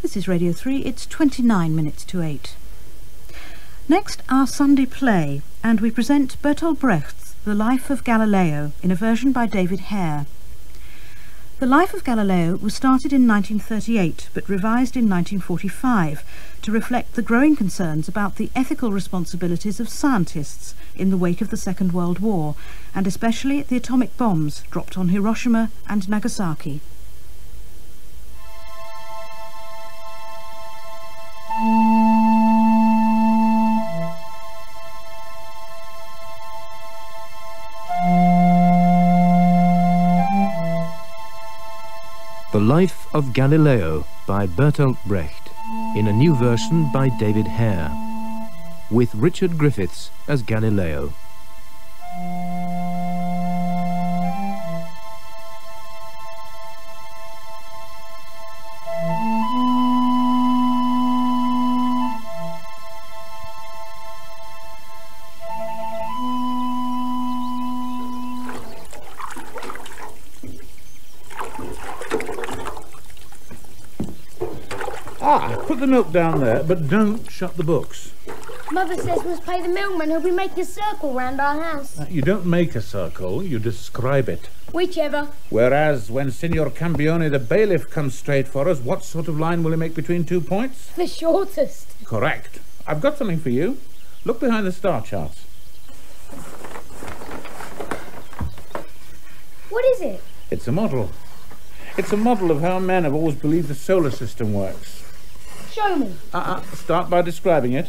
This is Radio 3. It's 29 minutes to 8. Next, our Sunday play, and we present Bertolt Brecht's The Life of Galileo in a version by David Hare. The Life of Galileo was started in 1938 but revised in 1945 to reflect the growing concerns about the ethical responsibilities of scientists in the wake of the Second World War, and especially the atomic bombs dropped on Hiroshima and Nagasaki. The Life of Galileo by Bertolt Brecht, in a new version by David Hare, with Richard Griffiths as Galileo. Milk down there, but don't shut the books. Mother says we must pay the milkman who'll be making a circle round our house. Uh, You don't make a circle, you describe it. Whichever. Whereas when Signor Cambione the bailiff comes straight for us, what sort of line will he make between two points? The shortest. Correct. I've got something for you. Look behind the star charts. What is it? It's a model. It's a model of how men have always believed the solar system works. Show me. Uh-uh. Ah, ah, start by describing it.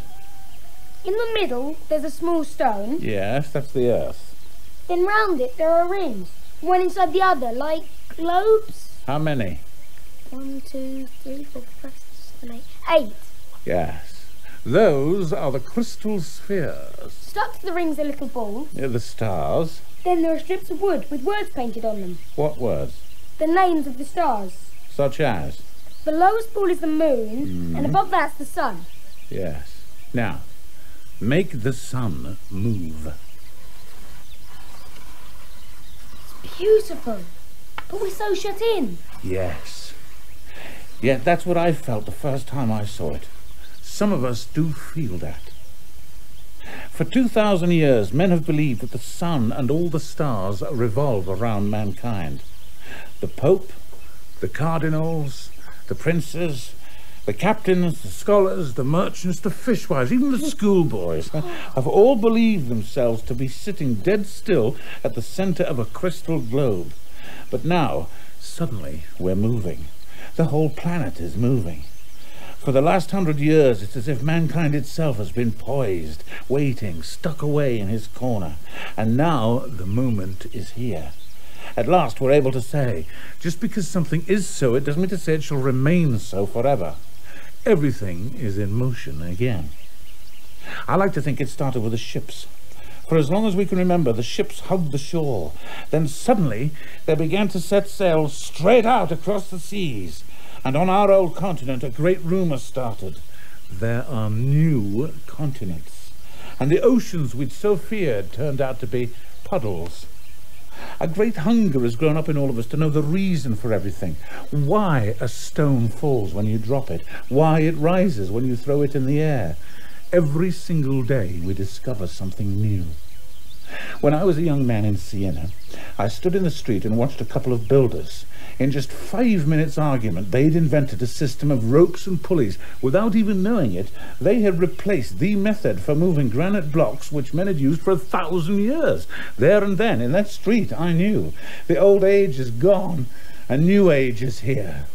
In the middle, there's a small stone. Yes, that's the Earth. Then round it, there are rings. One inside the other, like globes. How many? One, two, three, four, five, six, seven, eight. Eight. Yes. Those are the crystal spheres. Stuck to the rings are little balls. They're the stars. Then there are strips of wood with words painted on them. What words? The names of the stars. Such as? The lowest ball is the moon, and mm-hmm. above that's the sun. Yes. Now, make the sun move. It's Beautiful. But we're so shut in. Yes. Yet that's what I felt the first time I saw it. Some of us do feel that. For 2,000 years, men have believed that the sun and all the stars revolve around mankind. The Pope, the cardinals, the princes, the captains, the scholars, the merchants, the fishwives, even the schoolboys have all believed themselves to be sitting dead still at the center of a crystal globe. But now, suddenly, we're moving. The whole planet is moving. For the last hundred years, it's as if mankind itself has been poised, waiting, stuck away in his corner. And now the moment is here. At last, we're able to say, just because something is so, it doesn't mean to say it shall remain so forever. Everything is in motion again. I like to think it started with the ships. For as long as we can remember, the ships hugged the shore. Then suddenly they began to set sail straight out across the seas. And on our old continent, a great rumor started. There are new continents. And the oceans we'd so feared turned out to be puddles. A great hunger has grown up in all of us to know the reason for everything. Why a stone falls when you drop it. Why it rises when you throw it in the air. Every single day we discover something new. When I was a young man in Siena, I stood in the street and watched a couple of builders. In just five minutes' argument, they'd invented a system of ropes and pulleys. Without even knowing it, they had replaced the method for moving granite blocks which men had used for a thousand years. There and then, in that street, I knew. The old age is gone, a new age is here.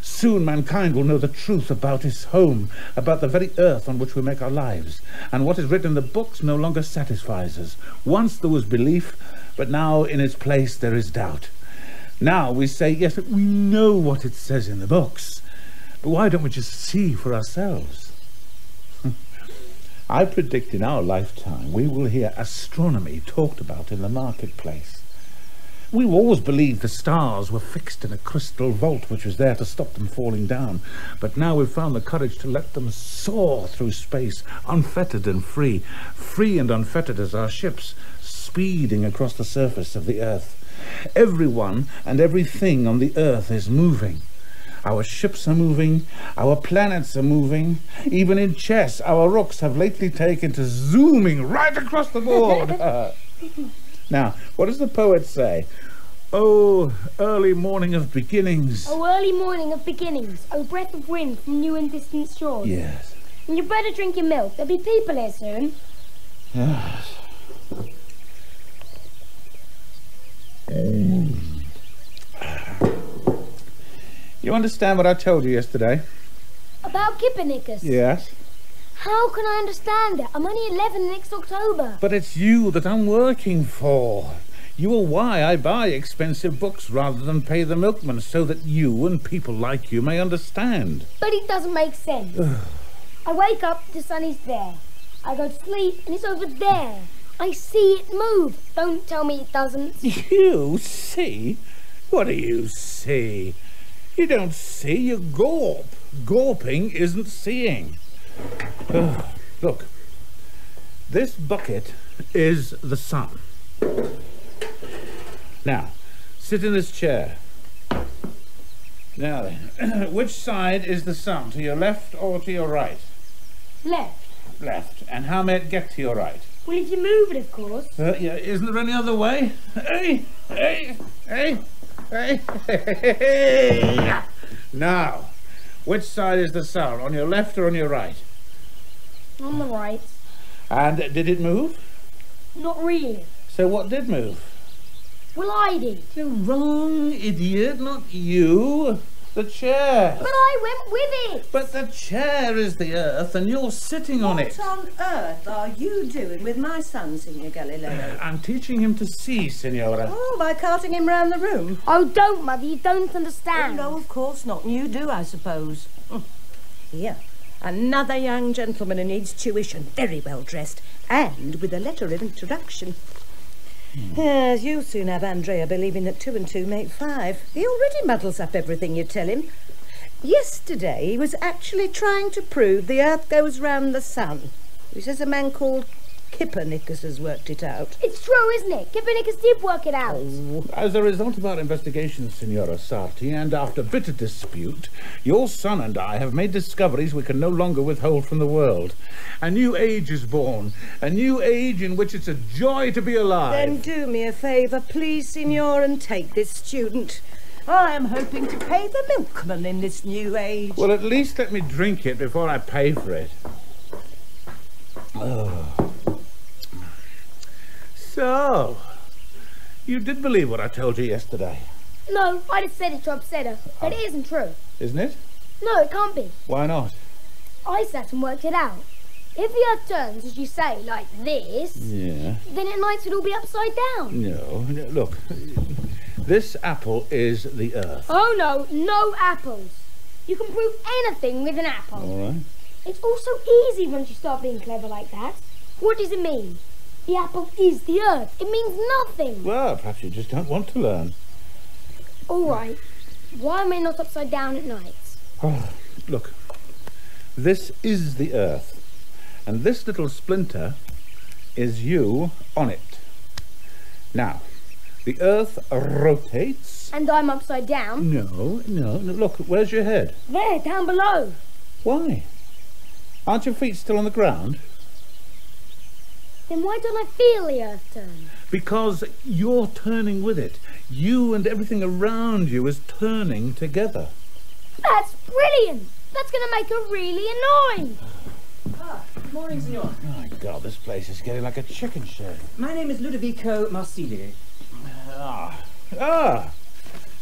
Soon mankind will know the truth about his home, about the very earth on which we make our lives. And what is written in the books no longer satisfies us. Once there was belief, but now in its place there is doubt. Now we say, yes, we know what it says in the books, but why don't we just see for ourselves? I predict in our lifetime we will hear astronomy talked about in the marketplace. We always believed the stars were fixed in a crystal vault which was there to stop them falling down. But now we've found the courage to let them soar through space, unfettered and free, free and unfettered as our ships, speeding across the surface of the earth. Everyone and everything on the earth is moving. Our ships are moving, our planets are moving. Even in chess, our rooks have lately taken to zooming right across the board. now, what does the poet say? Oh, early morning of beginnings. Oh, early morning of beginnings. Oh, breath of wind from new and distant shores. Yes. And you better drink your milk. There'll be people here soon. Yes. You understand what I told you yesterday? About Kippernickers. Yes. How can I understand it? I'm only 11 next October. But it's you that I'm working for. You are why I buy expensive books rather than pay the milkman, so that you and people like you may understand. But it doesn't make sense. I wake up, the sun is there. I go to sleep, and it's over there. I see it move. Don't tell me it doesn't. You see? What do you see? You don't see, you gawp. Gawping isn't seeing. Ugh, look, this bucket is the sun. Now, sit in this chair. Now then, which side is the sun? To your left or to your right? Left. Left. And how may it get to your right? Well, if you move it, of course. Uh, yeah, isn't there any other way? Hey, hey, hey, hey, hey. Now, which side is the sun? On your left or on your right? On the right. And did it move? Not really. So what did move? Well, I did. You're wrong, idiot, not you. The chair. But I went with it. But the chair is the earth and you're sitting on it. What on earth are you doing with my son, Signor Galileo? I'm teaching him to see, Signora. Oh, by carting him round the room. Oh, don't, Mother. You don't Oh, understand. no, of course not. You do, I suppose. Hmm. Here, another young gentleman who needs tuition, very well dressed, and with a letter of introduction. Yes, you'll soon have Andrea believing that two and two make five. He already muddles up everything you tell him. Yesterday, he was actually trying to prove the Earth goes round the sun. He says a man called Kippernickers has worked it out. It's true, isn't it? Kippernickers did work it out. Oh, as a result of our investigations, Signora Sarti, and after bitter dispute, your son and I have made discoveries we can no longer withhold from the world. A new age is born, a new age in which it's a joy to be alive. Then do me a favour, please, Signor, and take this student. I am hoping to pay the milkman in this new age. Well, at least let me drink it before I pay for it. Oh. So, you did believe what I told you yesterday, No, I just said it to upset her. But it oh. isn't true. isn't it? No, it can't be. Why not? I sat and worked it out. If the earth turns, as you say, like this, Yeah. then at night it'll be upside down. No, no, look. This apple is the earth. Oh no, no apples. You can prove anything with an apple. All right. It's all so easy once you start being clever like that. What does it mean? The apple is the earth. It means nothing. Well, perhaps you just don't want to learn. All right. Why am I not upside down at night? Oh, look. This is the earth. And this little splinter is you on it. Now, the earth rotates. And I'm upside down. No, no, no. Look, where's your head? There, down below. Why? Aren't your feet still on the ground? Then why don't I feel the earth turn? Because you're turning with it. You and everything around you is turning together. That's brilliant. That's going to make her really annoying. Good morning, signor. My God, this place is getting like a chicken shed. My name is Ludovico Marsili. Ah, ah.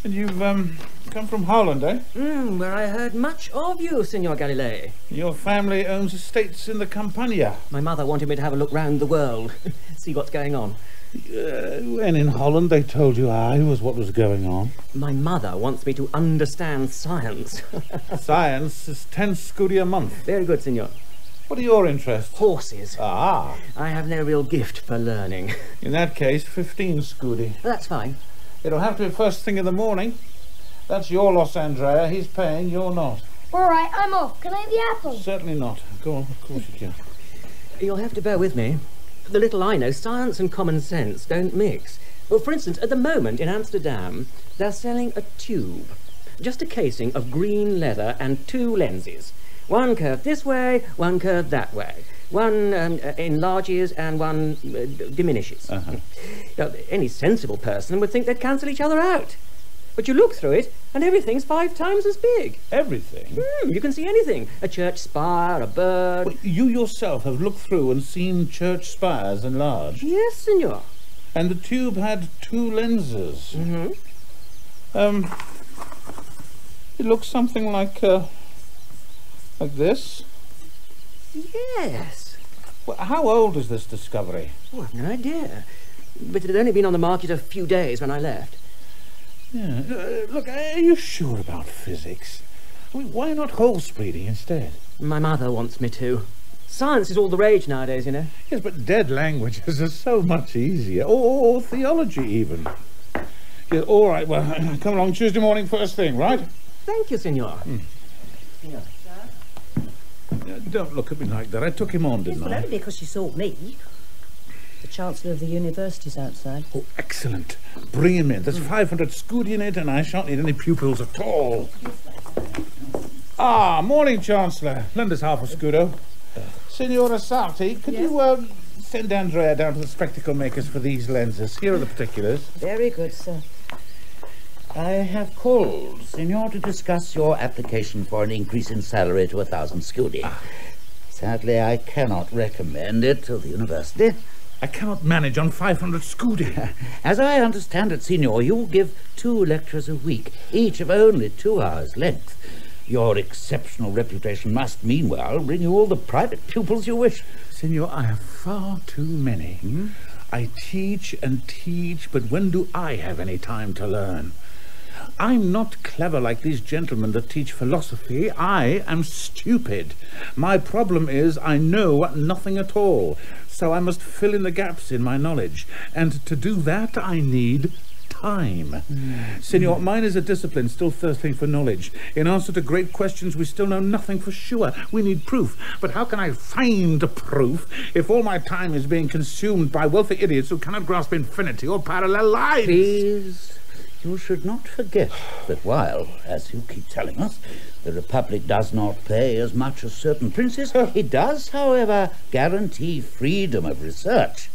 And you've um come from Holland, eh? Mm, where I heard much of you, Signor Galilei. Your family owns estates in the Campania. My mother wanted me to have a look round the world, see what's going on. Uh, when in Holland they told you I was what was going on. My mother wants me to understand science. Science is ten scudi a month. Very good, Signor. What are your interests? Horses. Ah, I have no real gift for learning. in that case, fifteen scudi. That's fine. It'll have to be first thing in the morning. That's your loss, Andrea. He's paying, you're not. All right, I'm off. Can I have the apple? Certainly not. Go on, of course you can. You'll have to bear with me. For the little I know, science and common sense don't mix. Well, for instance, at the moment in Amsterdam, they're selling a tube. Just a casing of green leather and two lenses. One curved this way, one curved that way. One um, uh, enlarges and one uh, d- diminishes. Now, any sensible person would think they'd cancel each other out. But you look through it, and everything's five times as big. Everything? Hmm, you can see anything. A church spire, a bird. Well, you yourself have looked through and seen church spires enlarged. Yes, senor. And the tube had two lenses. Mm-hmm. Um, it looks something like, uh, like this. Yes. Well, how old is this discovery? Oh, I've no idea. But it had only been on the market a few days when I left. Yeah. Uh, look, are you sure about physics? I mean, why not horse breeding instead? My mother wants me to. Science is all the rage nowadays, you know. Yes, but dead languages are so much easier. Or, or theology, even. Yeah, all right, well, come along Tuesday morning first thing, right? Thank you, senor. Yeah, don't look at me like that. I took him on, didn't Well, I? only because you saw me. The Chancellor of the University's outside. Oh, excellent. Bring him in. There's 500 scudi in it, and I shan't need any pupils at all. Ah, morning, Chancellor. Lend us half a scudo. Signora Sarti, could you uh, send Andrea down to the spectacle makers for these lenses? Here are the particulars. Very good, sir. I have called, Signor, to discuss your application for an increase in salary to a thousand scudi. Sadly, I cannot recommend it to the university. I cannot manage on 500 scudi. As I understand it, Signor, you give two lectures a week, each of only two hours' length. Your exceptional reputation must, meanwhile, bring you all the private pupils you wish. Signor, I have far too many. Hmm? I teach and teach, but when do I have any time to learn? I'm not clever like these gentlemen that teach philosophy. I am stupid. My problem is I know nothing at all, so I must fill in the gaps in my knowledge. And to do that, I need time. Mm. Signor, mine is a discipline still thirsting for knowledge. In answer to great questions, we still know nothing for sure. We need proof. But how can I find proof if all my time is being consumed by wealthy idiots who cannot grasp infinity or parallel lines? Please, you should not forget that while, as you keep telling us, the Republic does not pay as much as certain princes, it does, however, guarantee freedom of research.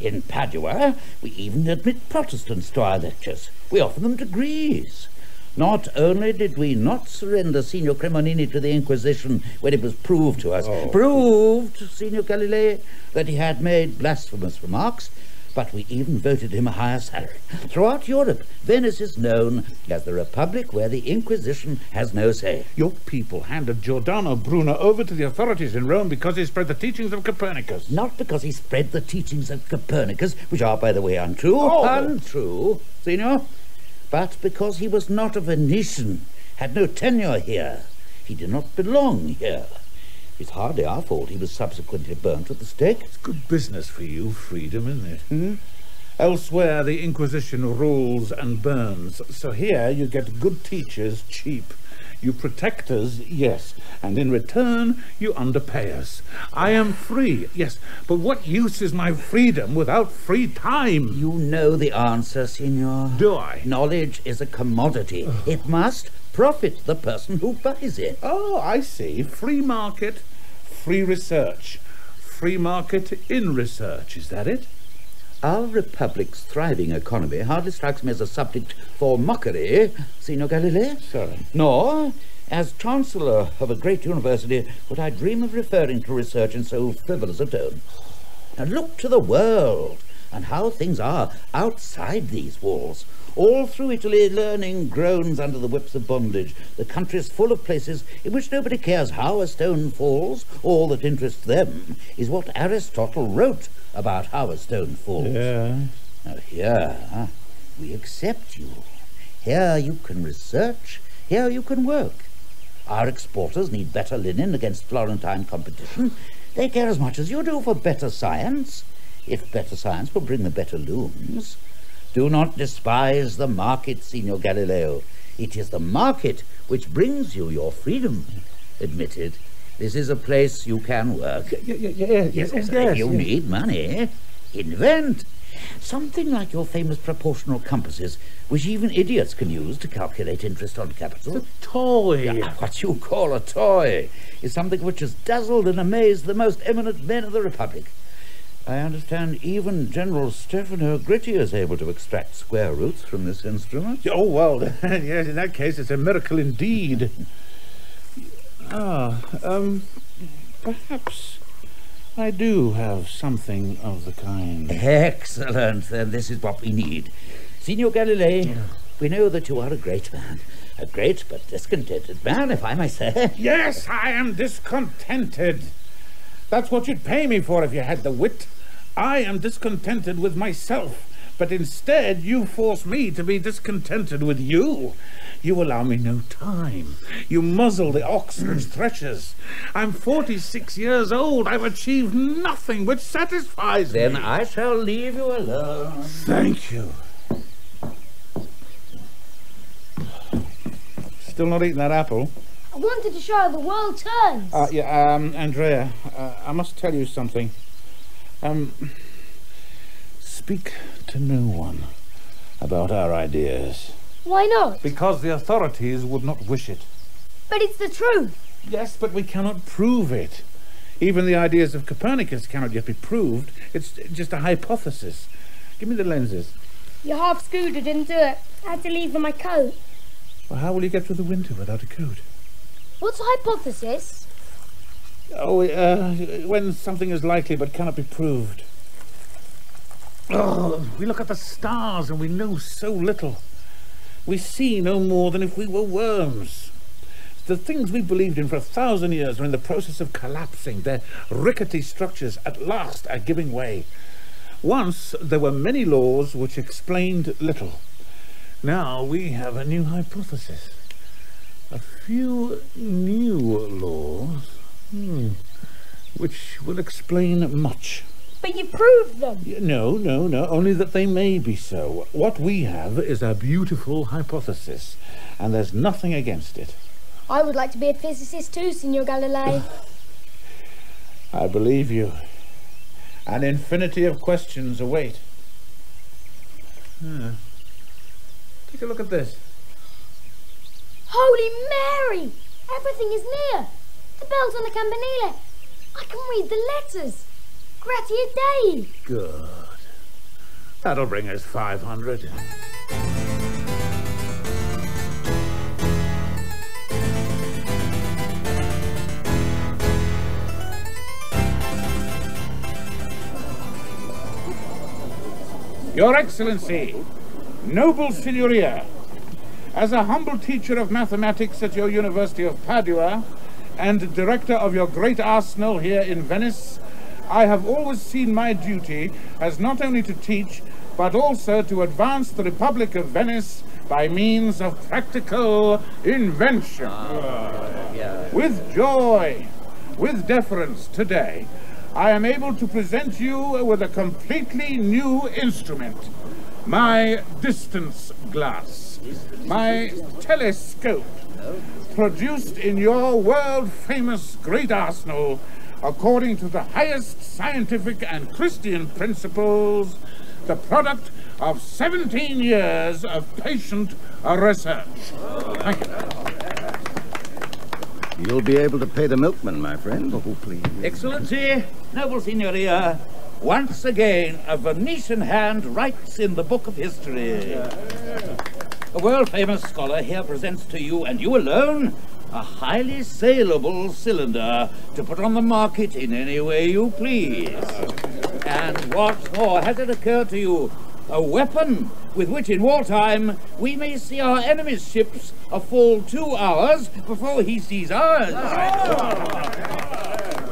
In Padua, we even admit Protestants to our lectures. We offer them degrees. Not only did we not surrender Signor Cremonini to the Inquisition when it was proved to us, oh. proved, Signor Galilei, that he had made blasphemous remarks, but we even voted him a higher salary. Throughout Europe, Venice is known as the republic where the Inquisition has no say. Your people handed Giordano Bruno over to the authorities in Rome because he spread the teachings of Copernicus. Not because he spread the teachings of Copernicus, which are, by the way, untrue. Oh. Untrue, Signor. But because he was not a Venetian, had no tenure here. He did not belong here. It's hardly our fault he was subsequently burnt at the stake. It's good business for you, freedom, isn't it? Hmm? Elsewhere, the Inquisition rules and burns. So here, you get good teachers cheap. You protect us, yes, and in return, you underpay us. I am free, yes, but what use is my freedom without free time? You know the answer, Signor. Do I? Knowledge is a commodity. It must profit the person who buys it. Oh, I see. Free market, free research. Free market in research, is that it? Our republic's thriving economy hardly strikes me as a subject for mockery, Signor Galilei. Sir. Nor, as Chancellor of a great university, would I dream of referring to research in so frivolous a tone. Now look to the world and how things are outside these walls. All through Italy, learning groans under the whips of bondage. The country is full of places in which nobody cares how a stone falls. All that interests them is what Aristotle wrote about how a stone falls. Yeah. Now here, we accept you. Here you can research. Here you can work. Our exporters need better linen against Florentine competition. They care as much as you do for better science, if better science will bring the better looms. Do not despise the market, Signor Galileo. It is the market which brings you your freedom. Admitted, this is a place you can work. Yeah, yeah, yeah, yes, oh, Yes, you need money. Invent. Something like your famous proportional compasses, which even idiots can use to calculate interest on capital. A toy. Yeah, what you call a toy is something which has dazzled and amazed the most eminent men of the Republic. I understand even General Stefano Gritti is able to extract square roots from this instrument. Oh, well, yes, in that case, it's a miracle indeed. ah, um, perhaps I do have something of the kind. Excellent. Then this is what we need. Signor Galilei, we know that you are a great man. A great but discontented man, if I may say. Yes, I am discontented. That's what you'd pay me for if you had the wit. I am discontented with myself, but instead you force me to be discontented with you. You allow me no time. You muzzle the ox which threshes. I'm 46 years old. I've achieved nothing which satisfies Then me. I shall leave you alone. Thank you. Still not eating that apple? I wanted to show how the world turns. Uh, yeah, um, Andrea, uh, I must tell you something. Um, speak to no one about our ideas. Why not? Because the authorities would not wish it. But it's the truth. Yes, but we cannot prove it. Even the ideas of Copernicus cannot yet be proved. It's just a hypothesis. Give me the lenses. Your half scudo didn't do it. I had to leave in my coat. Well, how will you get through the winter without a coat? What's a hypothesis? Oh, uh, when something is likely but cannot be proved. Oh, we look at the stars and we know so little. We see no more than if we were worms. The things we believed in for a thousand years are in the process of collapsing. Their rickety structures at last are giving way. Once there were many laws which explained little. Now we have a new hypothesis. A few new laws hmm, which will explain much. But you proved them. No, no, no, only that they may be so. What we have is a beautiful hypothesis, and there's nothing against it. I would like to be a physicist too, Signor Galilei. I believe you. An infinity of questions await. Ah. Take a look at this. Holy Mary! Everything is near. The bells on the campanile. I can read the letters. Gratia Dei. Good. That'll bring us 500. Your Excellency, noble Signoria, as a humble teacher of mathematics at your University of Padua and director of your great arsenal here in Venice, I have always seen my duty as not only to teach, but also to advance the Republic of Venice by means of practical invention. Ah, with joy, with deference today, I am able to present you with a completely new instrument, my distance glass, my telescope, produced in your world-famous great arsenal according to the highest scientific and Christian principles, the product of 17 years of patient research. Thank you. You'll be able to pay the milkman, my friend. Oh, please. Excellency, noble Signoria, once again a Venetian hand writes in the book of history. A world-famous scholar here presents to you, and you alone, a highly saleable cylinder to put on the market in any way you please. And what more has it occurred to you? A weapon with which in wartime we may see our enemy's ships a full two hours before he sees ours.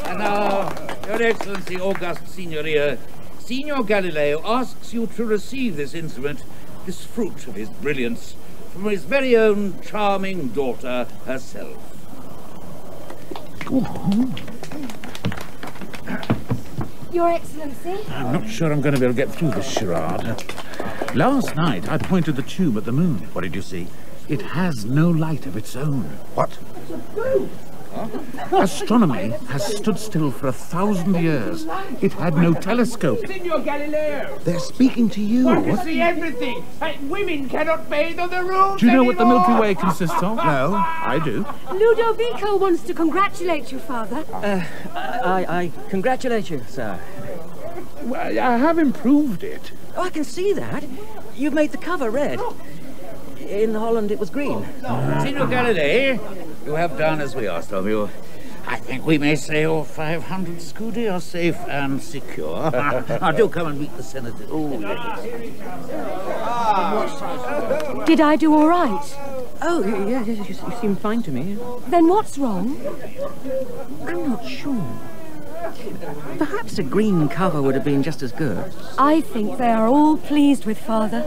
And now, Your Excellency, August Signoria, Signor Galileo asks you to receive this instrument, this fruit of his brilliance, from his very own charming daughter herself. Your Excellency. I'm not sure I'm going to be able to get through this charade. Last night, I pointed the tube at the moon. What did you see? It has no light of its own. What? Astronomy has stood still for a thousand years. It had no telescope. Signor Galileo! They're speaking to you. Want to see everything! And women cannot bathe on the rooms Do you know what the Milky. Way consists of? No, I do. Ludovico wants to congratulate you, Father. Uh, I, I congratulate you, sir. Well, I have improved it. Oh, I can see that. You've made the cover red. In Holland, it was green. Signor Galilei, you have done as we asked of you. I think we may say all 500 scudi are safe and secure. now do come and meet the senator. Oh, yes. Did I do all right? Oh, yeah, yeah, you, you seem fine to me. Then what's wrong? I'm not sure. Perhaps a green cover would have been just as good. I think they are all pleased with Father.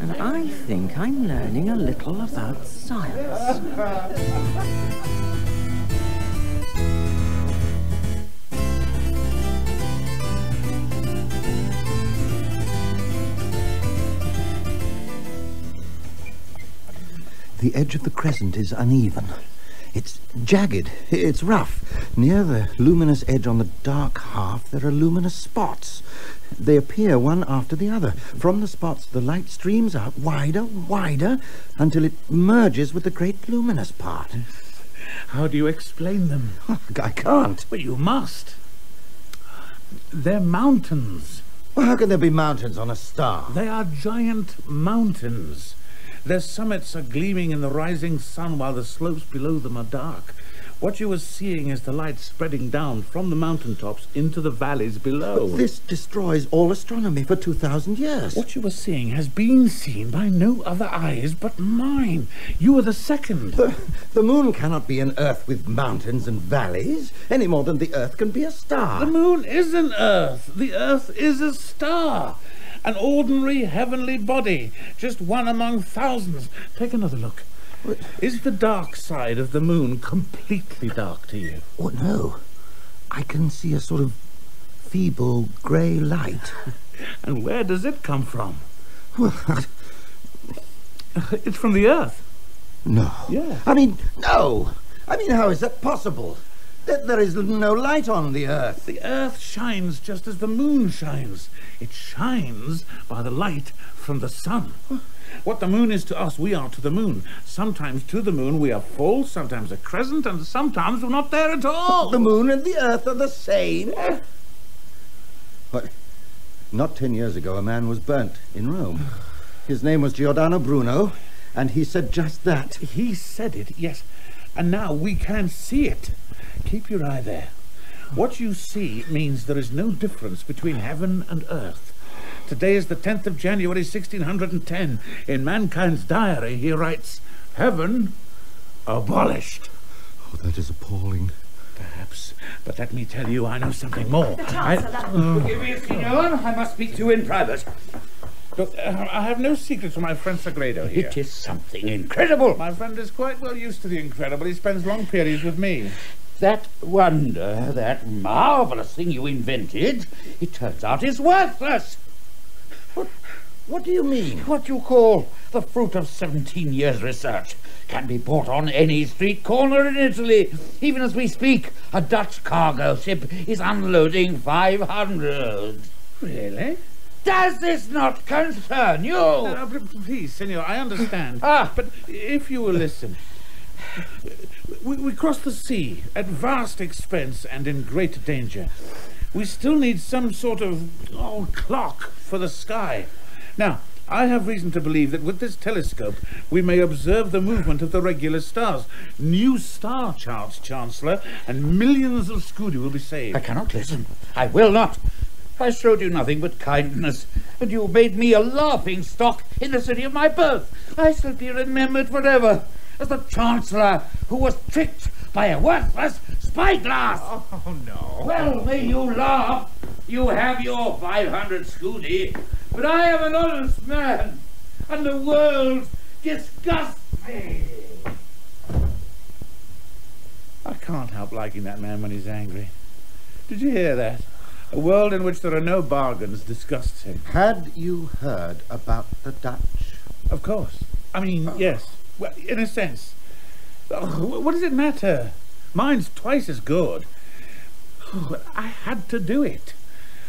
And I think I'm learning a little about science. The edge of the crescent is uneven. It's jagged. It's rough. Near the luminous edge on the dark half, there are luminous spots. They appear one after the other. From the spots, the light streams out wider, wider, until it merges with the great luminous part. How do you explain them? I can't. Well, you must. They're mountains. Well, how can there be mountains on a star? They are giant mountains. Their summits are gleaming in the rising sun while the slopes below them are dark. What you are seeing is the light spreading down from the mountaintops into the valleys below. This destroys all astronomy for 2,000 years. What you are seeing has been seen by no other eyes but mine. You are the second. The, the moon cannot be an earth with mountains and valleys, any more than the earth can be a star. The moon is an earth. The earth is a star. An ordinary heavenly body, just one among thousands. Take another look. Is the dark side of the moon completely dark to you? Oh, no. I can see a sort of feeble grey light. And where does it come from? Well, It's from the earth. no. Yeah. I mean, no. I mean, how is that possible? There, there is no light on the earth. The earth shines just as the moon shines. It shines by the light from the sun. What the moon is to us, we are to the moon. Sometimes to the moon we are full, sometimes a crescent, and sometimes we're not there at all. The moon and the earth are the same. But not ten years ago, a man was burnt in Rome. His name was Giordano Bruno, and he said just that. He said it, yes. And now we can see it. Keep your eye there. What you see means there is no difference between heaven and earth. Today is the 10th of January, 1610. In Mankind's diary, he writes, Heaven abolished. Oh, that is appalling. Perhaps, but let me tell you, I know something more. I, Forgive me, Signor. I must speak to you in private. Look, uh, I have no secrets from my friend Sagredo here. It is something incredible. My friend is quite well used to the incredible. He spends long periods with me. That wonder, that marvelous thing you invented, it turns out is worthless. What, what do you mean? What you call the fruit of 17 years' research can be bought on any street corner in Italy. Even as we speak, a Dutch cargo ship is unloading 500. Really? Does this not concern you? Uh, please, senor, I understand. Ah. But if you will listen. We, we cross the sea at vast expense and in great danger. We still need some sort of clock for the sky. Now, I have reason to believe that with this telescope we may observe the movement of the regular stars. New star charts, Chancellor, and millions of scudi will be saved. I cannot listen. I will not. I showed you nothing but kindness, and you made me a laughing stock in the city of my birth. I shall be remembered forever as the Chancellor who was tricked by a worthless spyglass. Oh, no. Well, may you laugh. You have your 500 scudi, but I am an honest man, and the world disgusts me. I can't help liking that man when he's angry. Did you hear that? A world in which there are no bargains disgusts him. Had you heard about the Dutch? Of course. I mean, yes. Well, in a sense. Oh, what does it matter? Mine's twice as good. Oh, I had to do it.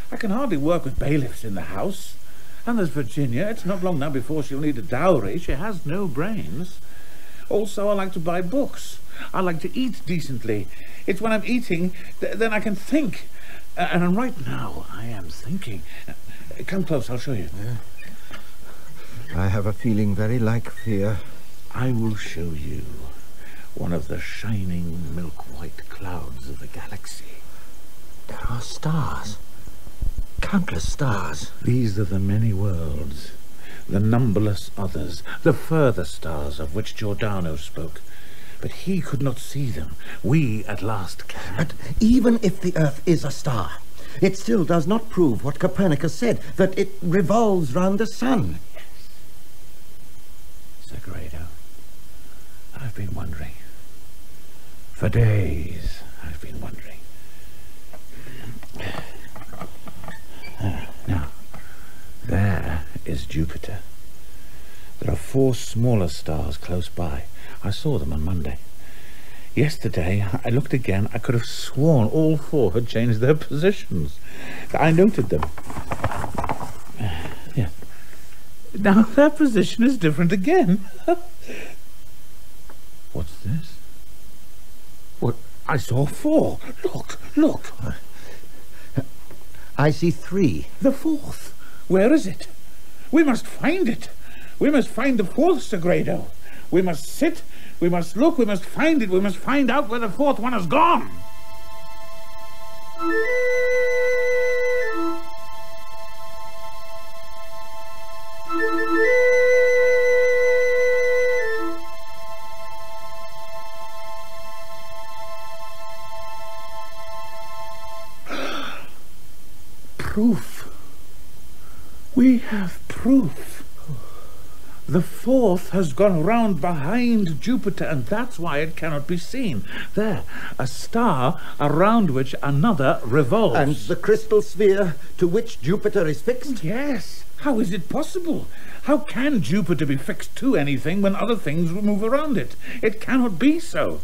I can hardly work with bailiffs in the house. And there's Virginia. It's not long now before she'll need a dowry. She has no brains. Also, I like to buy books. I like to eat decently. It's when I'm eating th- then I can think. Uh, and right now, I am thinking. Uh, come close, I'll show you. I have a feeling very like fear. I will show you one of the shining milk-white clouds of the galaxy. There are stars. Countless stars. These are the many worlds, the numberless others, the further stars of which Giordano spoke. But he could not see them. We at last can. But even if the Earth is a star, it still does not prove what Copernicus said, that it revolves round the sun. Sagredo, I've been wondering. For days, I've been wondering. Now, there is Jupiter. There are four smaller stars close by. I saw them on Monday. Yesterday, I looked again. I could have sworn all four had changed their positions. I noted them. Yeah. Now their position is different again. What's this? What? I saw four. Look, look. I see three. The fourth. Where is it? We must find it. We must find the fourth Sagredo. We must sit, we must look, we must find it, we must find out where the fourth one has gone. Proof. We have proof. The fourth has gone round behind Jupiter, and that's why it cannot be seen. There, a star around which another revolves. And the crystal sphere to which Jupiter is fixed? Yes. How is it possible? How can Jupiter be fixed to anything when other things will move around it? It cannot be so.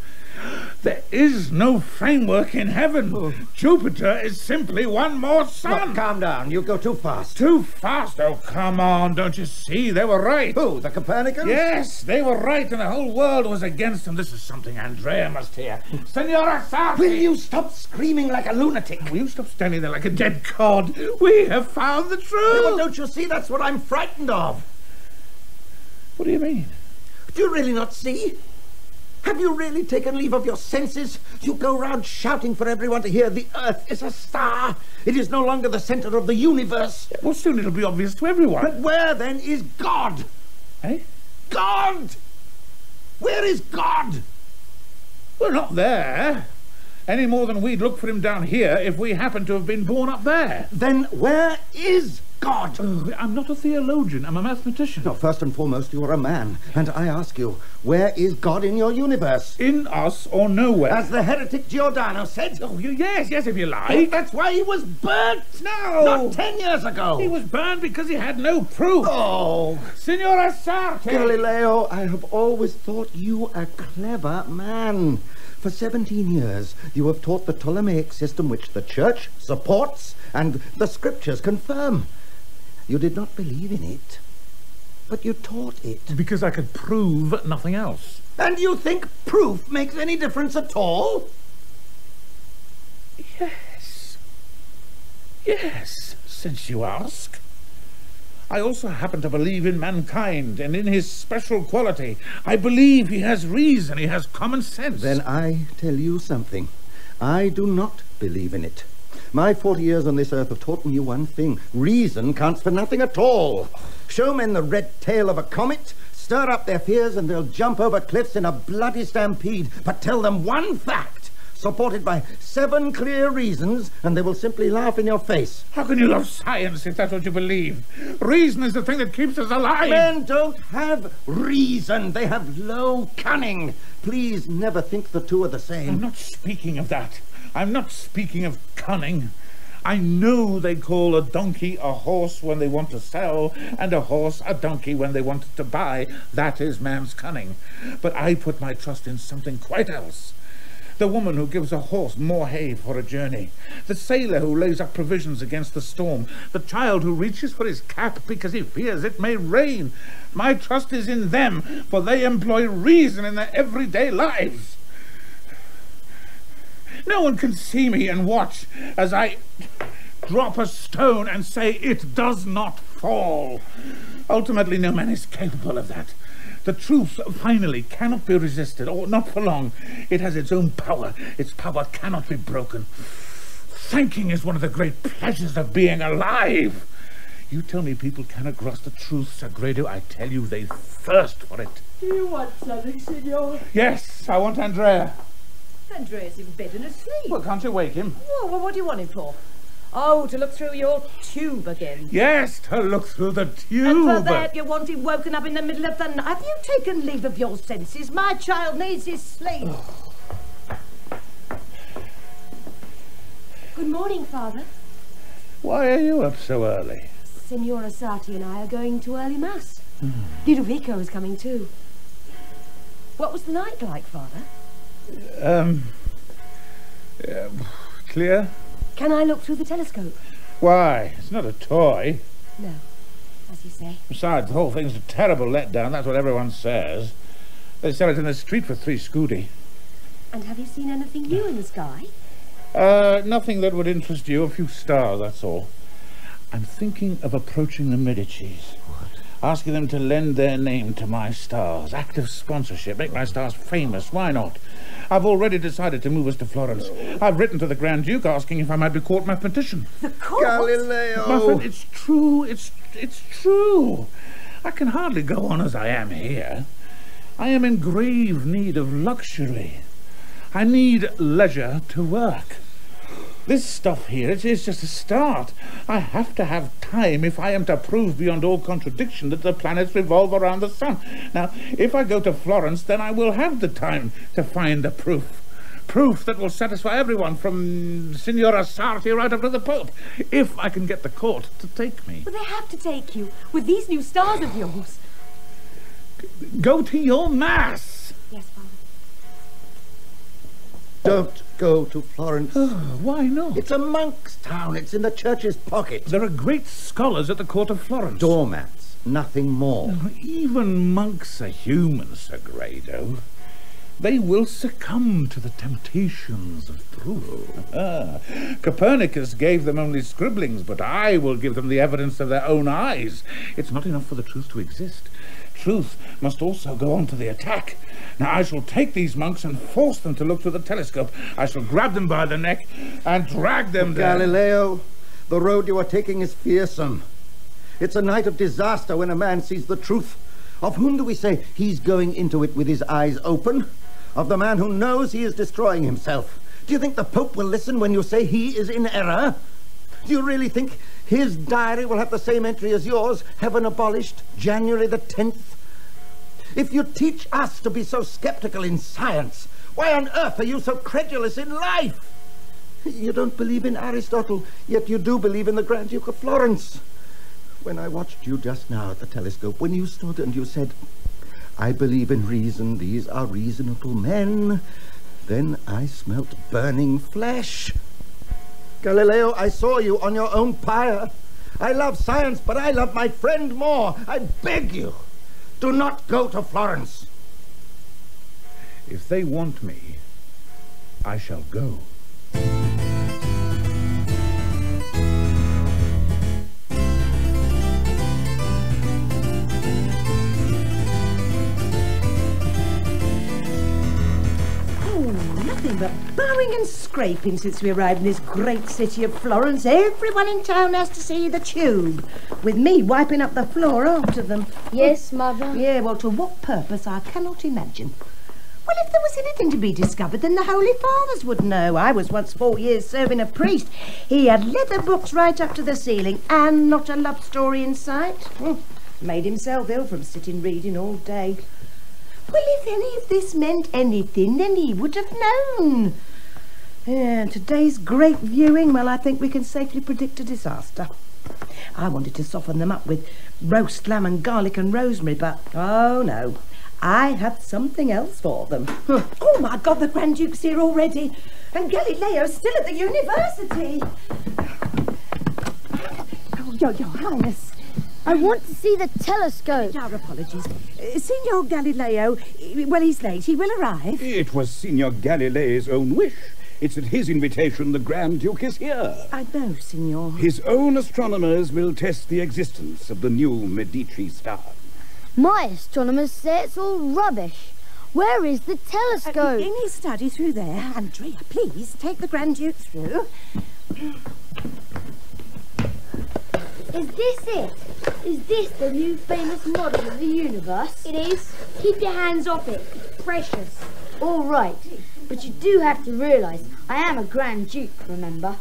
There is no framework in heaven. Oh. Jupiter is simply one more sun. Look, calm down. You go too fast. Too fast? Oh, come on. Don't you see? They were right. Who, the Copernicans? Yes, they were right, and the whole world was against them. This is something Andrea must hear. Senora Sarti! Will you stop screaming like a lunatic? Will you stop standing there like a dead cod? We have found the truth! Well, don't you see? That's what I'm frightened of. What do you mean? Do you really not see? Have you really taken leave of your senses? You go round shouting for everyone to hear the Earth is a star. It is no longer the center of the universe. Well, soon it'll be obvious to everyone. But where then is God? Eh? God! Where is God? Well, not there. Any more than we'd look for him down here if we happened to have been born up there. Then where is God? Oh, I'm not a theologian. I'm a mathematician. No, first and foremost, you're a man. And I ask you, where is God in your universe? In us or nowhere. As the heretic Giordano said. Oh, you, yes, yes, if you like. That's why he was burnt. No. Not ten years ago. He was burned because he had no proof. Oh. Signora Sarti! Galileo, I have always thought you a clever man. For 17 years, you have taught the Ptolemaic system which the Church supports and the Scriptures confirm. You did not believe in it, but you taught it. Because I could prove nothing else. And you think proof makes any difference at all? Yes. Yes, since you ask. I also happen to believe in mankind and in his special quality. I believe he has reason, he has common sense. Then I tell you something. I do not believe in it. My 40 years on this earth have taught me one thing. Reason counts for nothing at all. Show men the red tail of a comet, stir up their fears, and they'll jump over cliffs in a bloody stampede. But tell them one fact, supported by seven clear reasons, and they will simply laugh in your face. How can you love science if that's what you believe? Reason is the thing that keeps us alive. Men don't have reason. They have low cunning. Please never think the two are the same. I'm not speaking of that. I'm not speaking of cunning. I know they call a donkey a horse when they want to sell, and a horse a donkey when they want to buy. That is man's cunning. But I put my trust in something quite else. The woman who gives a horse more hay for a journey. The sailor who lays up provisions against the storm. The child who reaches for his cap because he fears it may rain. My trust is in them, for they employ reason in their everyday lives. No one can see me and watch as I drop a stone and say it does not fall. Ultimately, no man is capable of that. The truth finally cannot be resisted, or not for long. It has its own power. Its power cannot be broken. Thanking is one of the great pleasures of being alive. You tell me people cannot grasp the truth, Sagredo. I tell you they thirst for it. Do You want something, Signor? Yes, I want Andrea. Andrea's in bed and asleep. Well, can't you wake him? Well, well, what do you want him for? Oh, to look through your tube again. Yes, to look through the tube. And for that you want him woken up in the middle of the night. Have you taken leave of your senses? My child needs his sleep. Good morning, Father. Why are you up so early? Signora Sarti and I are going to early mass. Ludovico is coming too. What was the night like, Father? Um, uh, clear? Can I look through the telescope? Why? It's not a toy. No, as you say. Besides, the whole thing's a terrible letdown. That's what everyone says. They sell it in the street for three scudi. And have you seen anything new in the sky? Uh, nothing that would interest you. A few stars, that's all. I'm thinking of approaching the Medicis. Asking them to lend their name to my stars. Active sponsorship. Make my stars famous. Why not? I've already decided to move us to Florence. I've written to the Grand Duke asking if I might be court mathematician. The court? Galileo! Muffin, it's true. It's it's true. I can hardly go on as I am here. I am in grave need of luxury. I need leisure to work. This stuff here, it is just a start. I have to have time if I am to prove beyond all contradiction that the planets revolve around the sun. Now, if I go to Florence, then I will have the time to find the proof. Proof that will satisfy everyone from Signora Sarti right up to the Pope, if I can get the court to take me. But they have to take you with these new stars of yours. Go to your mass! Don't go to Florence. Why not? It's a monk's town. It's in the church's pocket. There are great scholars at the court of Florence. Doormats, nothing more. Even monks are human, Sagredo. They will succumb to the temptations of truth. Ah, Copernicus gave them only scribblings, but I will give them the evidence of their own eyes. It's not enough for the truth to exist. Truth must also go on to the attack. Now I shall take these monks and force them to look through the telescope. I shall grab them by the neck and drag them down. Galileo, the road you are taking is fearsome. It's a night of disaster when a man sees the truth. Of whom do we say he's going into it with his eyes open? Of the man who knows he is destroying himself. Do you think the Pope will listen when you say he is in error? Do you really think his diary will have the same entry as yours, heaven abolished, January the 10th? If you teach us to be so skeptical in science, why on earth are you so credulous in life? You don't believe in Aristotle, yet you do believe in the Grand Duke of Florence. When I watched you just now at the telescope, when you stood and you said, I believe in reason, these are reasonable men, then I smelt burning flesh. Galileo, I saw you on your own pyre. I love science, but I love my friend more. I beg you, do not go to Florence. If they want me, I shall go. Nothing but bowing and scraping since we arrived in this great city of Florence. Everyone in town has to see the tube, with me wiping up the floor after them. Yes, Mother. Yeah, well, to what purpose I cannot imagine. Well, if there was anything to be discovered, then the Holy Fathers would know. I was once four years serving a priest. He had leather books right up to the ceiling, and not a love story in sight. Hmm. Made himself ill from sitting reading all day. Well, if any of this meant anything, then he would have known. Yeah, today's great viewing, well, I think we can safely predict a disaster. I wanted to soften them up with roast lamb and garlic and rosemary, but oh no. I have something else for them. Oh, my God, the Grand Duke's here already. And Galileo's still at the university. Oh, your, your Highness. I want to see the telescope. Our apologies. Uh, Signor Galileo, uh, well, he's late. He will arrive. It was Signor Galileo's own wish. It's at his invitation the Grand Duke is here. I know, Signor. His own astronomers will test the existence of the new Medici star. My astronomers say it's all rubbish. Where is the telescope? In his study through there. Andrea, please take the Grand Duke through. Is this it? Is this the new famous model of the universe? It is. Keep your hands off it. It's precious. All right. But you do have to realise I am a Grand Duke, remember?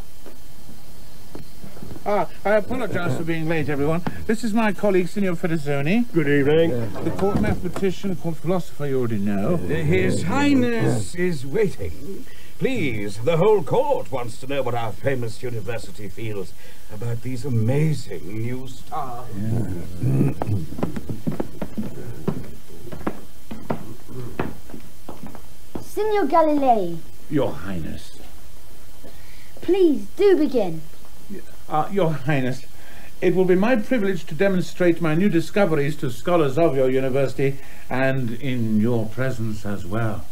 Ah, I apologise for being late, everyone. This is my colleague, Signor Federzoni. Good evening. The court mathematician, the court philosopher you already know. His Highness is waiting. Please, the whole court wants to know what our famous university feels about these amazing new stars. Signor Galilei, Your Highness. please do begin. Uh, Your Highness, it will be my privilege to demonstrate my new discoveries to scholars of your university and in your presence as well.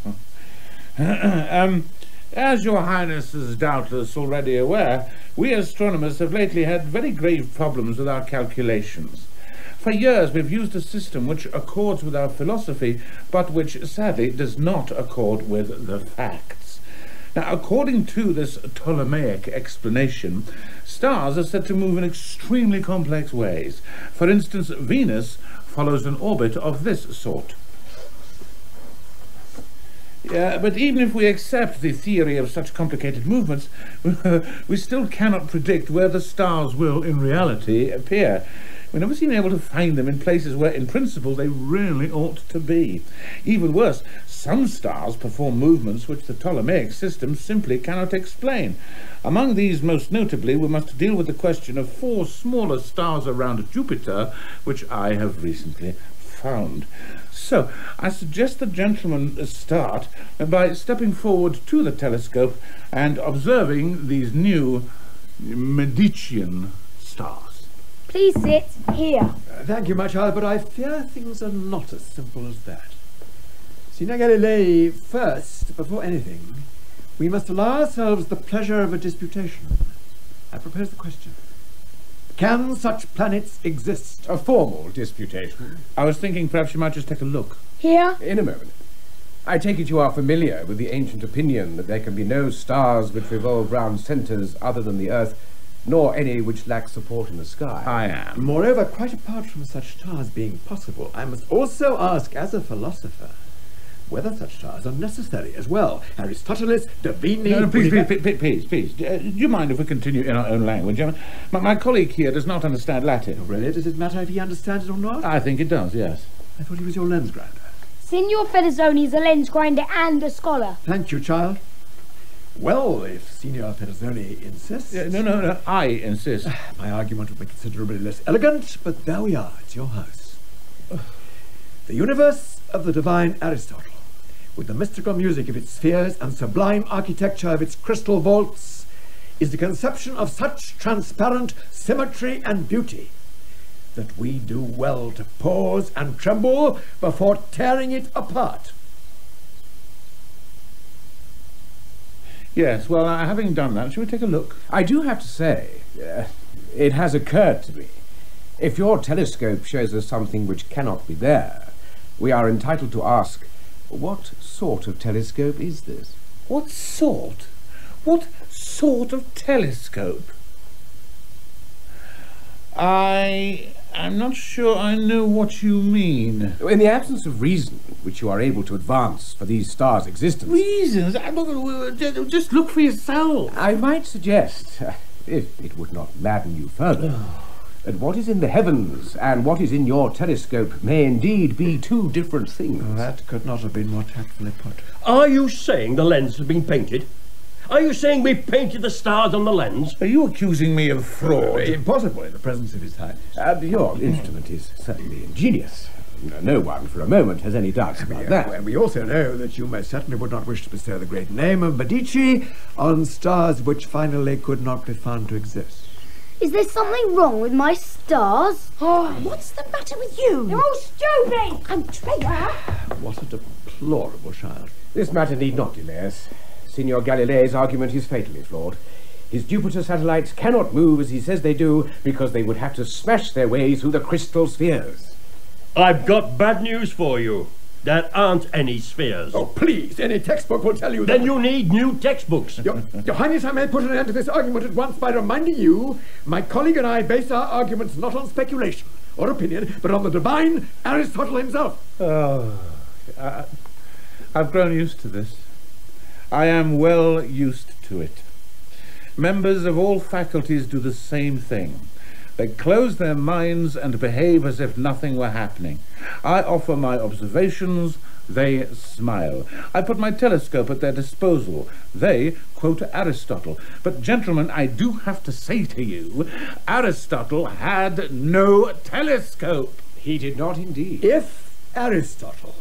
um, as Your Highness is doubtless already aware, we astronomers have lately had very grave problems with our calculations. For years we've used a system which accords with our philosophy, but which sadly does not accord with the facts. Now, according to this Ptolemaic explanation, stars are said to move in extremely complex ways. For instance, Venus follows an orbit of this sort. But even if we accept the theory of such complicated movements, we still cannot predict where the stars will in reality appear. We've never been able to find them in places where, in principle, they really ought to be. Even worse, some stars perform movements which the Ptolemaic system simply cannot explain. Among these, most notably, we must deal with the question of four smaller stars around Jupiter, which I have recently found. So, I suggest the gentlemen start by stepping forward to the telescope and observing these new Medician stars. Please sit here. Uh, thank you, my child, but I fear things are not as simple as that. Signor Galilei, first, before anything, we must allow ourselves the pleasure of a disputation. I propose the question. Can such planets exist? A formal disputation. I was thinking perhaps you might just take a look. Here? In a moment. I take it you are familiar with the ancient opinion that there can be no stars which revolve round centres other than the Earth, nor any which lack support in the sky. I am. Moreover, quite apart from such stars being possible, I must also ask, as a philosopher, whether such stars are necessary as well. Aristoteles, Davini... No, no, please, Boniface- please, please, please, please. Uh, do you mind if we continue in our own language? Uh, My, my colleague here does not understand Latin. Really, does it matter if he understands it or not? I think it does, yes. I thought he was your lens grinder. Signor Federzoni is a lens grinder and a scholar. Thank you, child. Well, if Signor Perezzoni insists... Yeah, no, no, no, I insist. My argument would be considerably less elegant, but there we are. It's your house. The universe of the divine Aristotle, with the mystical music of its spheres and sublime architecture of its crystal vaults, is the conception of such transparent symmetry and beauty that we do well to pause and tremble before tearing it apart. Yes, well, uh, having done that, shall we take a look? I do have to say, uh, it has occurred to me, if your telescope shows us something which cannot be there, we are entitled to ask, what sort of telescope is this? What sort? What sort of telescope? I I'm not sure I know what you mean. In the absence of reason which you are able to advance for these stars' existence, Reasons? Uh, Just look for yourself. I might suggest, if it would not madden you further, that what is in the heavens and what is in your telescope may indeed be two different things. That could not have been more tactfully put. Are you saying the lens has been painted? Are you saying we painted the stars on the lens? Are you accusing me of fraud? Impossible in the presence of His Highness. Uh, your instrument is certainly ingenious. No one for a moment has any doubts about Yeah, that. And we also know that you most certainly would not wish to bestow the great name of Medici on stars which finally could not be found to exist. Is there something wrong with my stars? Oh, what's the matter with you? They're all stupid! Andrea! Ah. What a deplorable child. This matter need not delay us. Signor Galileo's argument is fatally flawed. His Jupiter satellites cannot move as he says they do because they would have to smash their way through the crystal spheres. I've got bad news for you. There aren't any spheres. Oh, please, any textbook will tell you Then you need new textbooks. Your, Your Highness, I may put an end to this argument at once by reminding you my colleague and I base our arguments not on speculation or opinion, but on the divine Aristotle himself. Oh, I, I've grown used to this. I am well used to it. Members of all faculties do the same thing. They close their minds and behave as if nothing were happening. I offer my observations, they smile. I put my telescope at their disposal. They quote Aristotle. But, gentlemen, I do have to say to you, Aristotle had no telescope. He did not indeed. If Aristotle,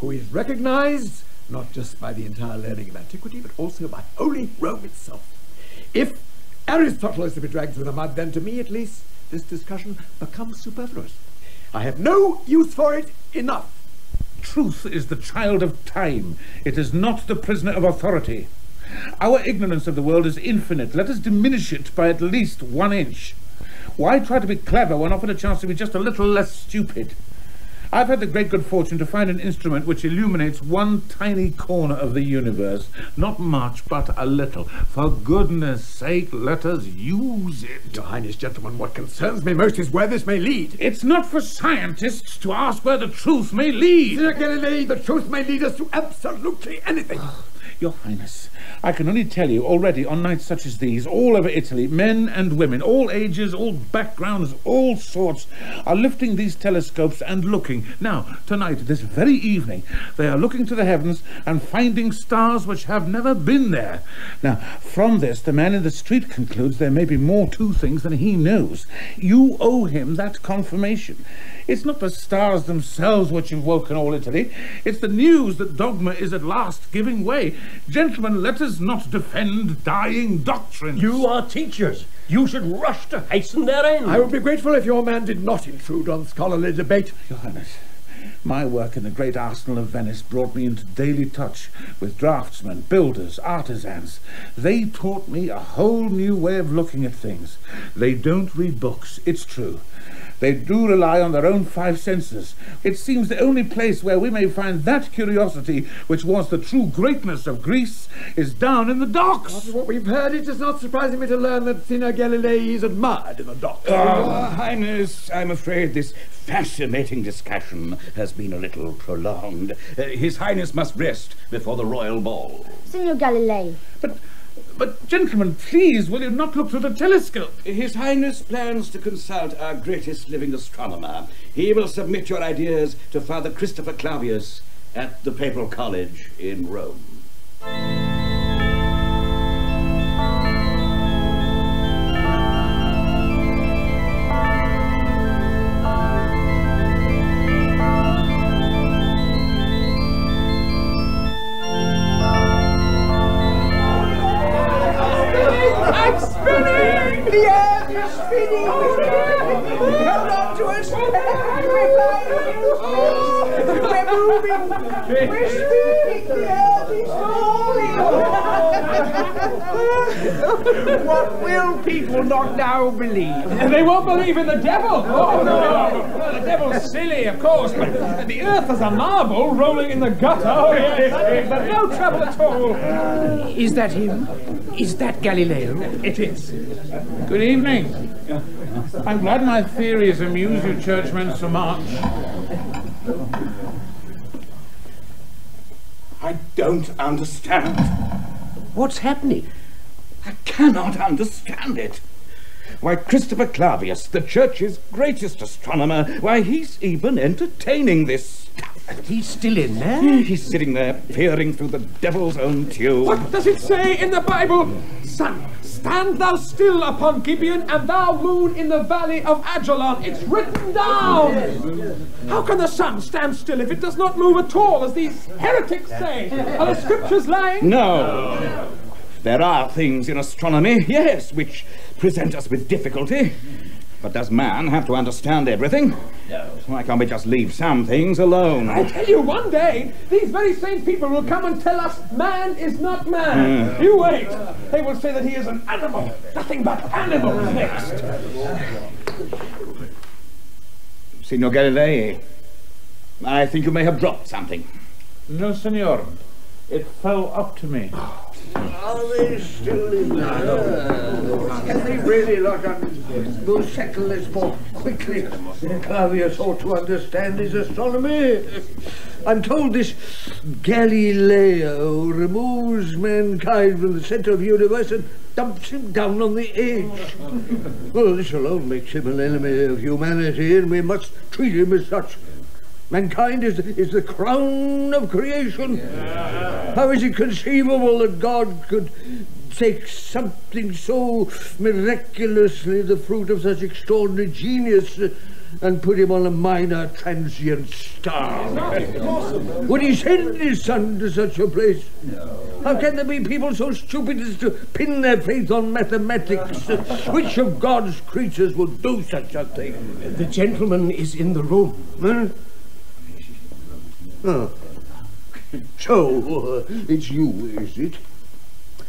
who is recognized not just by the entire learning of antiquity, but also by Holy Rome itself, if Aristotle is to be dragged through the mud, then to me at least, this discussion becomes superfluous. I have no use for it enough. Truth is the child of time. It is not the prisoner of authority. Our ignorance of the world is infinite. Let us diminish it by at least one inch. Why try to be clever when offered a chance to be just a little less stupid? I've had the great good fortune to find an instrument which illuminates one tiny corner of the universe. Not much, but a little. For goodness sake, let us use it. Your Highness, gentlemen, what concerns me most is where this may lead. It's not for scientists to ask where the truth may lead. Dear Galilei, the truth may lead us to absolutely anything. Your Highness, I can only tell you already on nights such as these, all over Italy, men and women, all ages, all backgrounds, all sorts, are lifting these telescopes and looking. Now, tonight, this very evening, they are looking to the heavens and finding stars which have never been there. Now, from this, the man in the street concludes there may be more to things than he knows. You owe him that confirmation. It's not the stars themselves which have woken all Italy. It's the news that dogma is at last giving way. Gentlemen, let us not defend dying doctrines. You are teachers. You should rush to hasten their end. I would be grateful if your man did not intrude on scholarly debate. Your Highness, my work in the great arsenal of Venice brought me into daily touch with draftsmen, builders, artisans. They taught me a whole new way of looking at things. They don't read books, it's true. They do rely on their own five senses. It seems the only place where we may find that curiosity, which was the true greatness of Greece, is down in the docks. After what we've heard, it is not surprising me to learn that Signor Galilei is admired in the docks. Your Highness, I'm afraid this fascinating discussion has been a little prolonged. Uh, His Highness must rest before the royal ball. Signor Galilei. But, but, gentlemen, please, will you not look through the telescope? His Highness plans to consult our greatest living astronomer. He will submit your ideas to Father Christopher Clavius at the Papal College in Rome. The earth is spinning! Hold on to us! We're moving! We're spinning! The earth is falling! what will people not now believe? They won't believe in the devil. Oh, no. Well, the devil's silly, of course, but the earth is a marble rolling in the gutter. Oh, yes, but no trouble at all. Is that him? Is that Galileo? It is. Good evening. I'm glad my theories amuse you churchmen so much. I don't understand. What's happening? I cannot understand it. Why, Christopher Clavius, the church's greatest astronomer, why, he's even entertaining this stuff. He's still in there? Hmm, he's sitting there peering through the devil's own tube. What does it say in the Bible? Sun, stand Stand thou still upon Gibeon, and thou moon in the valley of Ajalon. It's written down. How can the sun stand still if it does not move at all, as these heretics say? Are the scriptures lying? No. There are things in astronomy, yes, which present us with difficulty. But does man have to understand everything? No. Why can't we just leave some things alone? I tell you, one day, these very same people will come and tell us man is not man. Yeah. You wait. They will say that he is an animal. Nothing but animals next. Signor Galilei, I think you may have dropped something. No, senor. It fell up to me. Are they still in there? Can they really not un- will settle this more quickly? Clavius ought to understand his astronomy. I'm told this Galileo removes mankind from the centre of the universe and dumps him down on the edge. Well, this alone makes him an enemy of humanity, and we must treat him as such. Mankind is, is the crown of creation. How is it conceivable that God could take something so miraculously the fruit of such extraordinary genius and put him on a minor transient star? Would he send his son to such a place? How can there be people so stupid as to pin their faith on mathematics? Which of God's creatures would do such a thing? The gentleman is in the room. Huh? Oh. So, uh, it's you, is it?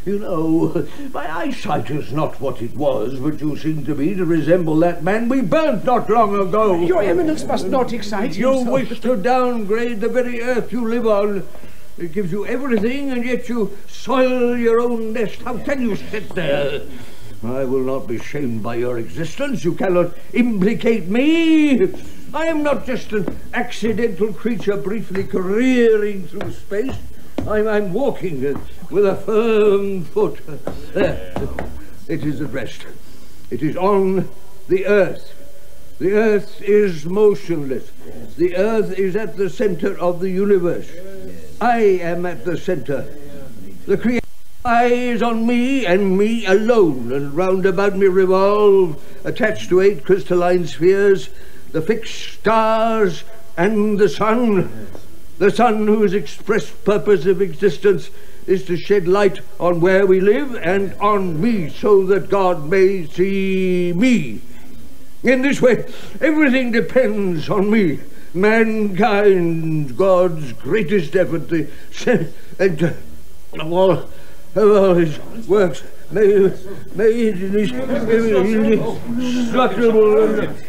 You know, my eyesight is not what it was, but you seem to me to resemble that man we burnt not long ago. Your Eminence must not excite You himself. wish to downgrade the very earth you live on. It gives you everything, and yet you soil your own nest. How can you sit there? I will not be shamed by your existence. You cannot implicate me. I am not just an accidental creature briefly careering through space. I'm, I'm walking uh, with a firm foot. There. It is at rest. It is on the earth. The earth is motionless. The earth is at the center of the universe. I am at the center. The creator eyes on me and me alone, and round about me revolve, attached to eight crystalline spheres, the fixed stars and the sun. The sun, whose express purpose of existence is to shed light on where we live and on me, so that God may see me. In this way, everything depends on me. Mankind, God's greatest effort, the and of all, of all his works,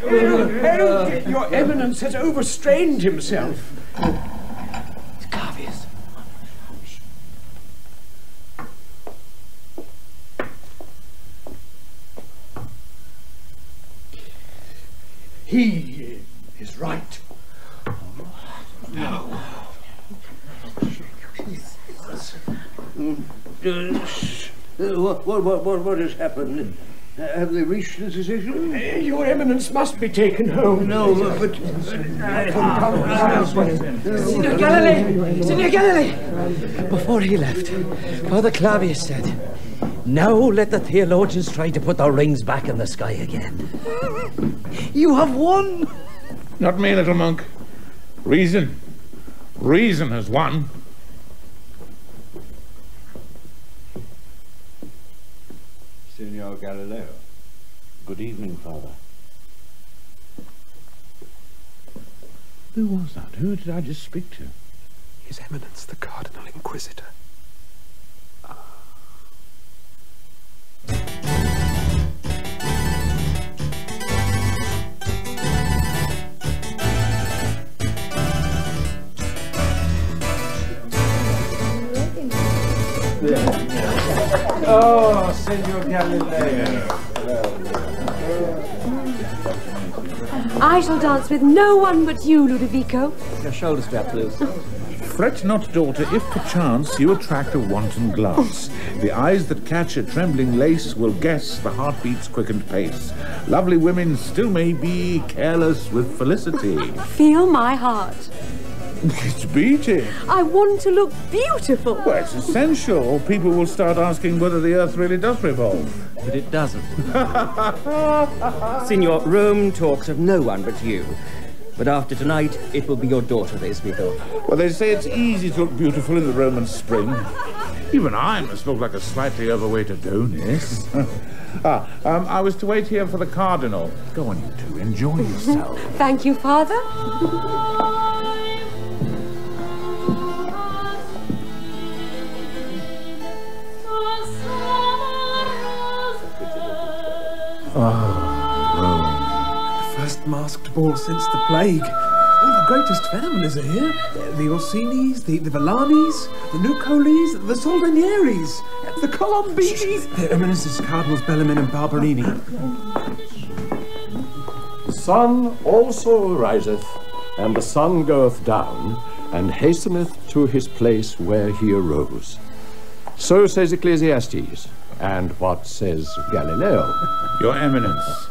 and Help! Your Eminence has overstrained himself. Clavius. He is right. No. Uh, what, what, what, what, what has happened? Have they reached a decision? Eh, your Eminence must be taken home. No, but... Signor Galilei! Signor Galilei! Before he left, Father Clavius said, Now let the theologians try to put the rings back in the sky again. You have won! Not me, little monk. Reason. Reason has won. Signor Galileo. Good evening, Father. Who was that? Who did I just speak to? His Eminence, the Cardinal Inquisitor. Oh, Signor Galileo. I shall dance with no one but you, Ludovico. Your shoulder strap loose. Fret not, daughter, if perchance you attract a wanton glance. The eyes that catch a trembling lace will guess the heartbeat's quickened pace. Lovely women still may be careless with felicity. Feel my heart. It's beating. I want to look beautiful. Well, it's essential, people will start asking whether the Earth really does revolve. But it doesn't. Signor, Rome talks of no one but you. But after tonight, it will be your daughter they speak of. Well, they say it's easy to look beautiful in the Roman spring. Even I must look like a slightly overweight Adonis. ah, um, I was to wait here for the cardinal. Go on, you two. Enjoy yourself. Thank you, Father. Oh. Oh. The first masked ball since the plague. All the greatest families are here. The Orsinis, the, the Villanis, the Nuccolis, the Soldanieris, the Colombinis. the Eminences Cardinals Bellarmine and Barberini. The sun also riseth, and the sun goeth down, and hasteneth to his place where he arose. So says Ecclesiastes. And what says Galileo? Your Eminence,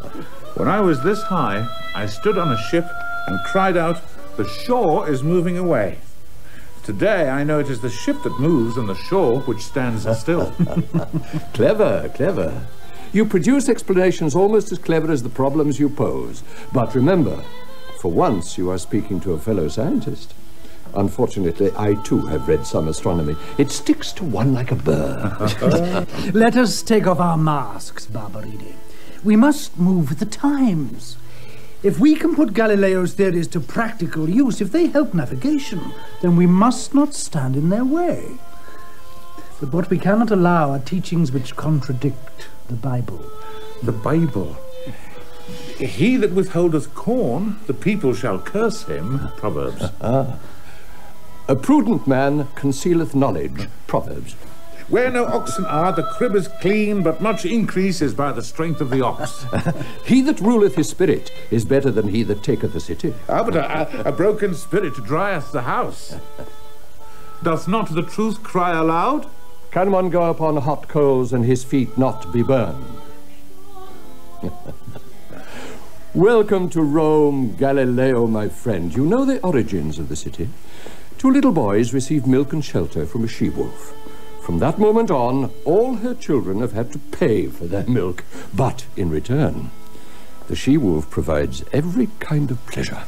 when I was this high, I stood on a ship and cried out, The shore is moving away. Today I know it is the ship that moves and the shore which stands still. Clever, clever. You produce explanations almost as clever as the problems you pose. But remember, for once you are speaking to a fellow scientist. Unfortunately, I too have read some astronomy. It sticks to one like a burr. Let us take off our masks, Barberini. We must move with the times. If we can put Galileo's theories to practical use, if they help navigation, then we must not stand in their way. But what we cannot allow are teachings which contradict the Bible. the Bible. He that withholdeth corn, the people shall curse him. Proverbs. Ah, ah. A prudent man concealeth knowledge. Proverbs. Where no oxen are, the crib is clean, but much increase is by the strength of the ox. He that ruleth his spirit is better than he that taketh a city. Ah, but a, a broken spirit drieth the house. Doth not the truth cry aloud? Can one go upon hot coals and his feet not be burned? Welcome to Rome, Galileo, my friend. You know the origins of the city. Two little boys received milk and shelter from a she-wolf. From that moment on, all her children have had to pay for their milk, but in return, the she-wolf provides every kind of pleasure.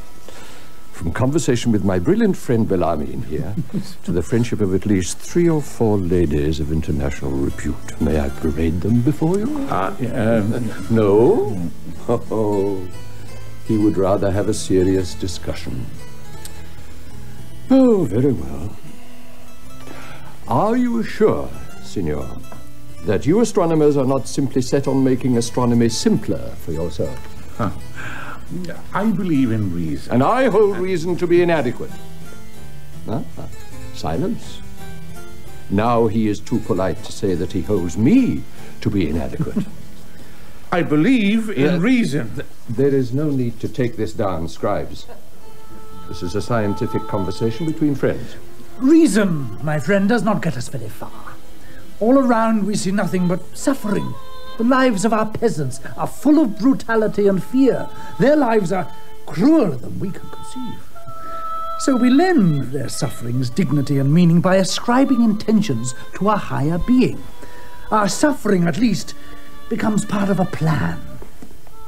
From conversation with my brilliant friend Bellarmine here, to the friendship of at least three or four ladies of international repute. May I parade them before you? Ah, um, no? Oh, he would rather have a serious discussion. Oh, very well. Are you sure, Signor, that you astronomers are not simply set on making astronomy simpler for yourself? Huh. I believe in reason. And I hold reason to be inadequate. Ah, silence. Now he is too polite to say that he holds me to be inadequate. I believe in Uh, reason. th- there is no need to take this down, scribes. This is a scientific conversation between friends. Reason, my friend, does not get us very far. All around we see nothing but suffering. The lives of our peasants are full of brutality and fear. Their lives are crueler than we can conceive. So we lend their sufferings dignity and meaning by ascribing intentions to a higher being. Our suffering, at least, becomes part of a plan.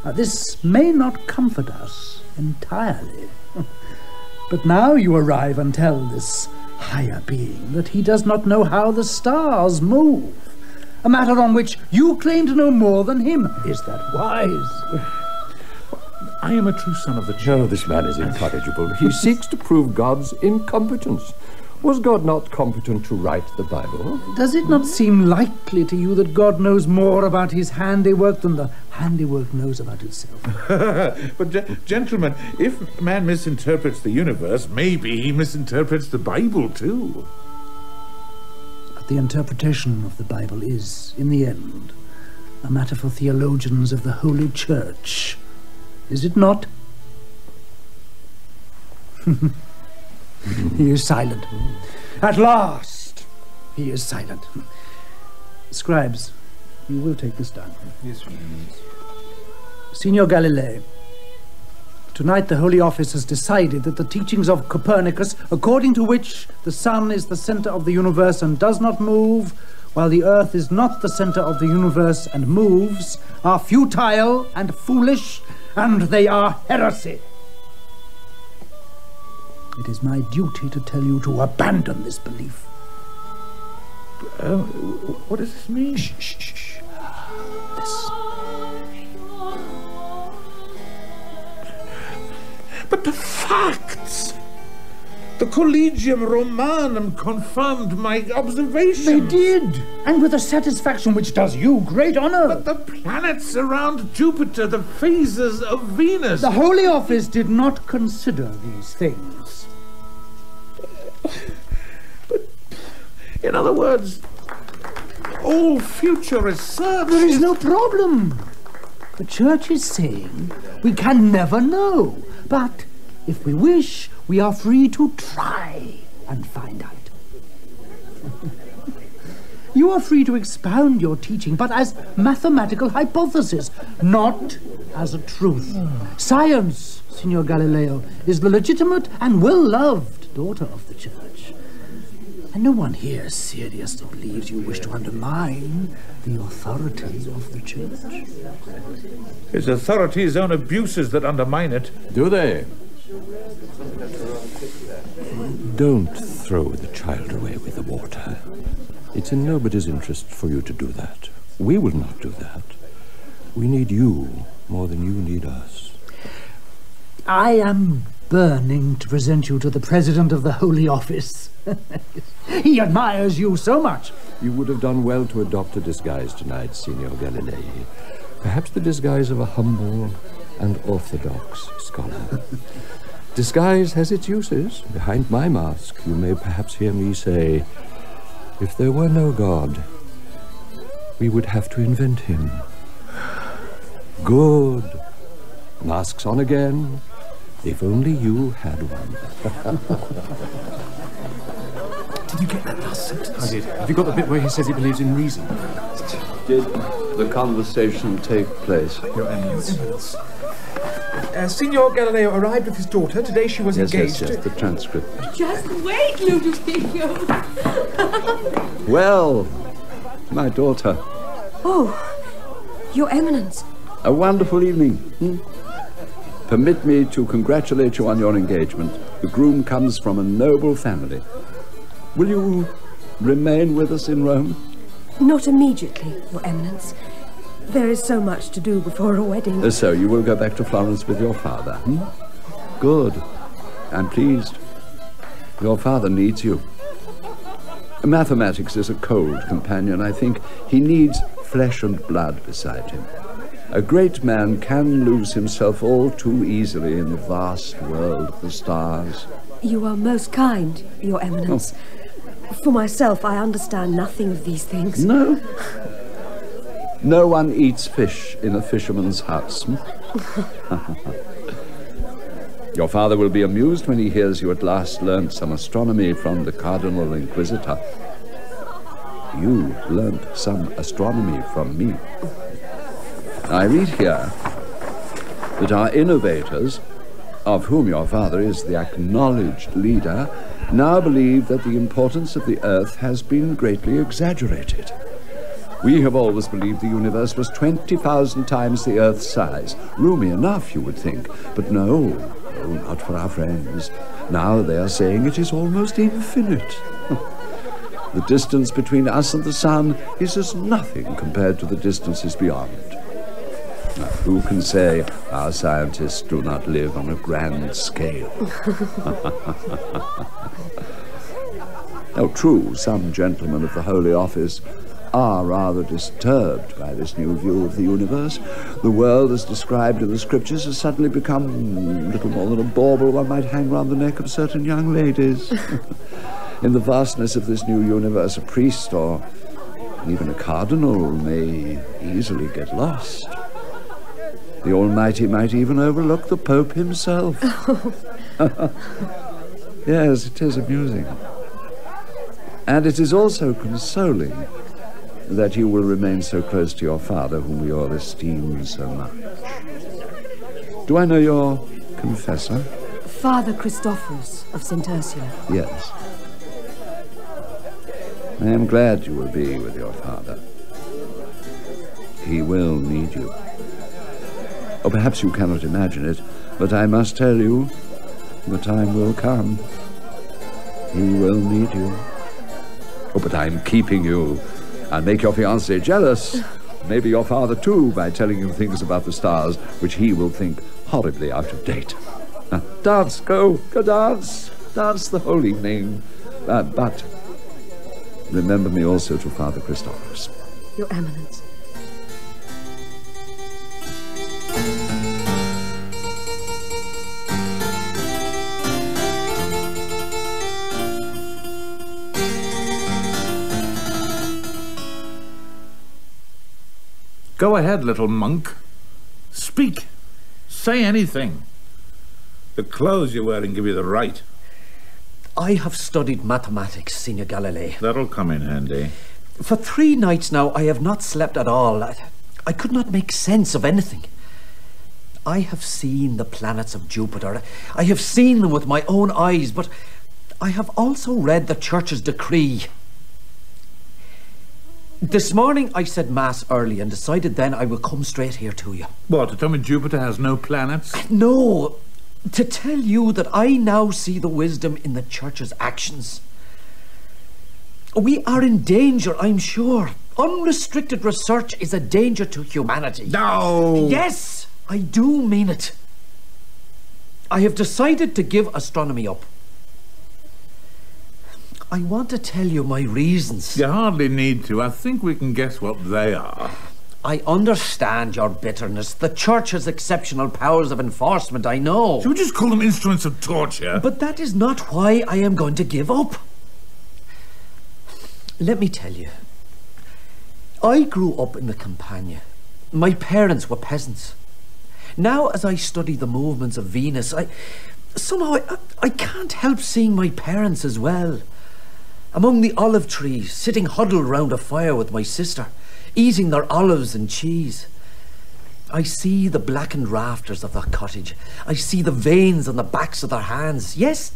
Now, this may not comfort us entirely. But now you arrive and tell this higher being that he does not know how the stars move. A matter on which you claim to know more than him. Is that wise? I am a true son of the church. No, this man is incorrigible. He seeks to prove God's incompetence. Was God not competent to write the Bible? Does it not seem likely to you that God knows more about his handiwork than the handiwork knows about itself? but, ge- gentlemen, if man misinterprets the universe, maybe he misinterprets the Bible too. But the interpretation of the Bible is, in the end, a matter for theologians of the Holy Church. Is it not? he is silent. At last, he is silent. Scribes, you will take this down. Yes, Signor Galilei, Tonight, the Holy Office has decided that the teachings of Copernicus, according to which the sun is the center of the universe and does not move, while the earth is not the center of the universe and moves, are futile and foolish, and they are heresy. It is my duty to tell you to abandon this belief. Uh, what does this mean? Shh, shh, shh, shh. Listen. But the facts! The Collegium Romanum confirmed my observations. They did, and with a satisfaction which does you great honor. But the planets around Jupiter, the phases of Venus. The Holy Office did not consider these things. In other words, all future research. There is no problem. The Church is saying we can never know, but if we wish, we are free to try and find out. you are free to expound your teaching, but as mathematical hypothesis, not as a truth. Science, Signor Galileo, is the legitimate and well-loved daughter of the Church. And no one here seriously believes you wish to undermine the authority of the Church. It's authority's own abuses that undermine it. Do they? Don't throw the child away with the water. It's in nobody's interest for you to do that. We will not do that. We need you more than you need us. I am burning to present you to the President of the Holy Office. he admires you so much. You would have done well to adopt a disguise tonight, Signor Galilei. Perhaps the disguise of a humble and orthodox scholar. disguise has its uses. Behind my mask, you may perhaps hear me say, if there were no God, we would have to invent him. Good. Masks on again. If only you had one. Did you get that last sentence? I did. Have you got the bit where he says he believes in reason? Did the conversation take place? Your Eminence. Uh, Signor Galileo arrived with his daughter. Today she was Yes, engaged. yes, yes, the transcript. Just wait, Ludovico. Well, my daughter, oh, Your Eminence. a wonderful evening. hmm? Permit me to congratulate you on your engagement. The groom comes from a noble family. Will you remain with us in Rome? Not immediately, Your Eminence. There is so much to do before a wedding. Uh, So you will go back to Florence with your father, hmm? Good. I'm pleased. Your father needs you. Mathematics is a cold companion, I think. He needs flesh and blood beside him. A great man can lose himself all too easily in the vast world of the stars. You are most kind, Your Eminence. For myself, I understand nothing of these things. No. No one eats fish in a fisherman's house. hmm? Your father will be amused when he hears you at last learnt some astronomy from the Cardinal Inquisitor. You learnt some astronomy from me. I read here that our innovators, of whom your father is the acknowledged leader, now believe that the importance of the Earth has been greatly exaggerated. We have always believed the universe was 20,000 times the Earth's size. Roomy enough, you would think. But no, no, not for our friends. Now they are saying it is almost infinite. the distance between us and the sun is as nothing compared to the distances beyond. Now, who can say our scientists do not live on a grand scale? now, true, some gentlemen of the Holy Office are rather disturbed by this new view of the universe. The world, as described in the scriptures, has suddenly become little more than a bauble one might hang round the neck of certain young ladies. in the vastness of this new universe, a priest or even a cardinal may easily get lost. The Almighty might even overlook the Pope himself. yes, it is amusing. And it is also consoling that you will remain so close to your father, whom we all esteem so much. Do I know your confessor? Father Christophorus of St. Ursula. Yes. I am glad you will be with your father. He will need you. Or perhaps you cannot imagine it, but I must tell you, the time will come. He will need you. Oh, but I'm keeping you. I'll make your fiancé jealous. Maybe your father, too, by telling him things about the stars which he will think horribly out of date. Now, dance, go, go dance. Dance the whole evening. Uh, but remember me also to Father Christophorus. Your Eminence. Go ahead, little monk. Speak. Say anything. The clothes you're wearing give you the right. I have studied mathematics, Signor Galilei. That'll come in handy. For three nights now, I have not slept at all. I, I could not make sense of anything. I have seen the planets of Jupiter. I have seen them with my own eyes, but I have also read the Church's decree. This morning I said Mass early and decided then I would come straight here to you. What, to tell me Jupiter has no planets? Uh, no, to tell you that I now see the wisdom in the Church's actions. We are in danger, I'm sure. Unrestricted research is a danger to humanity. No! Yes, I do mean it. I have decided to give astronomy up. I want to tell you my reasons. You hardly need to. I think we can guess what they are. I understand your bitterness. The Church has exceptional powers of enforcement, I know. Should we just call them instruments of torture? But that is not why I am going to give up. Let me tell you. I grew up in the Campania. My parents were peasants. Now, as I study the movements of Venus, I somehow I, I can't help seeing my parents as well. Among the olive trees, sitting huddled round a fire with my sister, eating their olives and cheese. I see the blackened rafters of their cottage. I see the veins on the backs of their hands. Yes,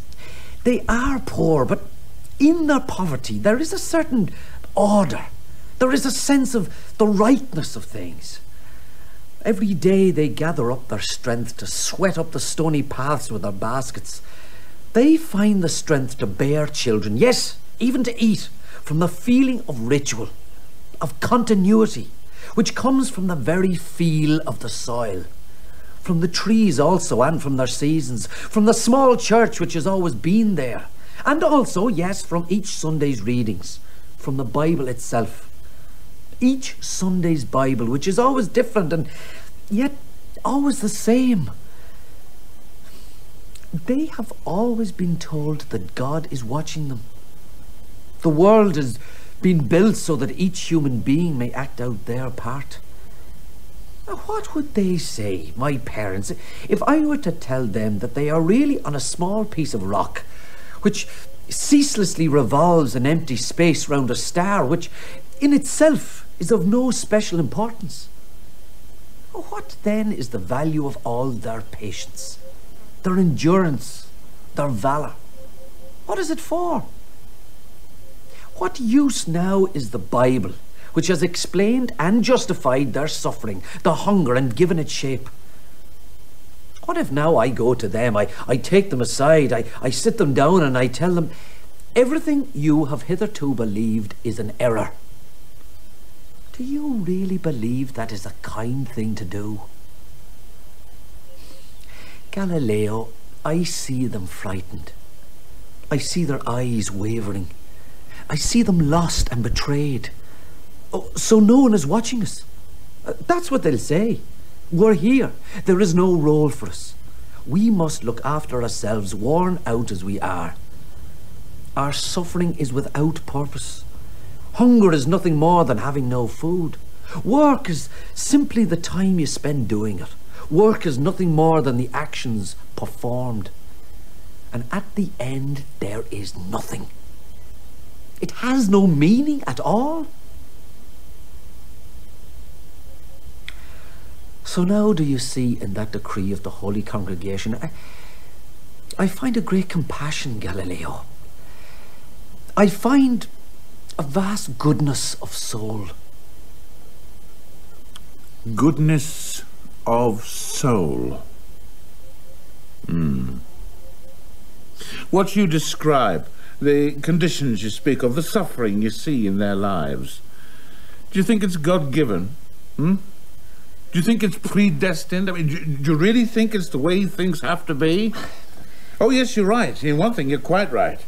they are poor, but in their poverty there is a certain order. There is a sense of the rightness of things. Every day they gather up their strength to sweat up the stony paths with their baskets. They find the strength to bear children, yes, even to eat, from the feeling of ritual, of continuity, which comes from the very feel of the soil. From the trees also, and from their seasons, from the small church which has always been there, and also, yes, from each Sunday's readings, from the Bible itself. Each Sunday's Bible, which is always different and yet always the same. They have always been told that God is watching them. The world has been built so that each human being may act out their part. Now, what would they say, my parents, if I were to tell them that they are really on a small piece of rock which ceaselessly revolves an empty space round a star which in itself is of no special importance? What then is the value of all their patience, their endurance, their valour? What is it for? What use now is the Bible, which has explained and justified their suffering, the hunger, and given it shape? What if now I go to them, I, I take them aside, I, I sit them down, and I tell them, everything you have hitherto believed is an error? Do you really believe that is a kind thing to do? Galileo, I see them frightened. I see their eyes wavering. I see them lost and betrayed. Oh, so no one is watching us. Uh, that's what they'll say. We're here. There is no role for us. We must look after ourselves, worn out as we are. Our suffering is without purpose. Hunger is nothing more than having no food. Work is simply the time you spend doing it. Work is nothing more than the actions performed. And at the end, there is nothing. It has no meaning at all. So now do you see in that decree of the Holy Congregation, I, I find a great compassion, Galileo. I find a vast goodness of soul. Goodness of soul. Hmm. What you describe, the conditions you speak of, the suffering you see in their lives, do you think it's God given? Hmm? Do you think it's predestined? I mean, do, do you really think it's the way things have to be? Oh, yes, you're right. In one thing, you're quite right.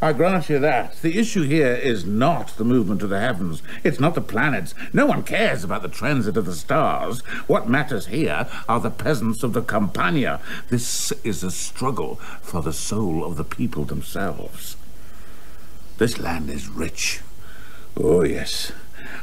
I grant you that. The issue here is not the movement of the heavens. It's not the planets. No one cares about the transit of the stars. What matters here are the peasants of the Campania. This is a struggle for the soul of the people themselves. This land is rich. Oh, yes.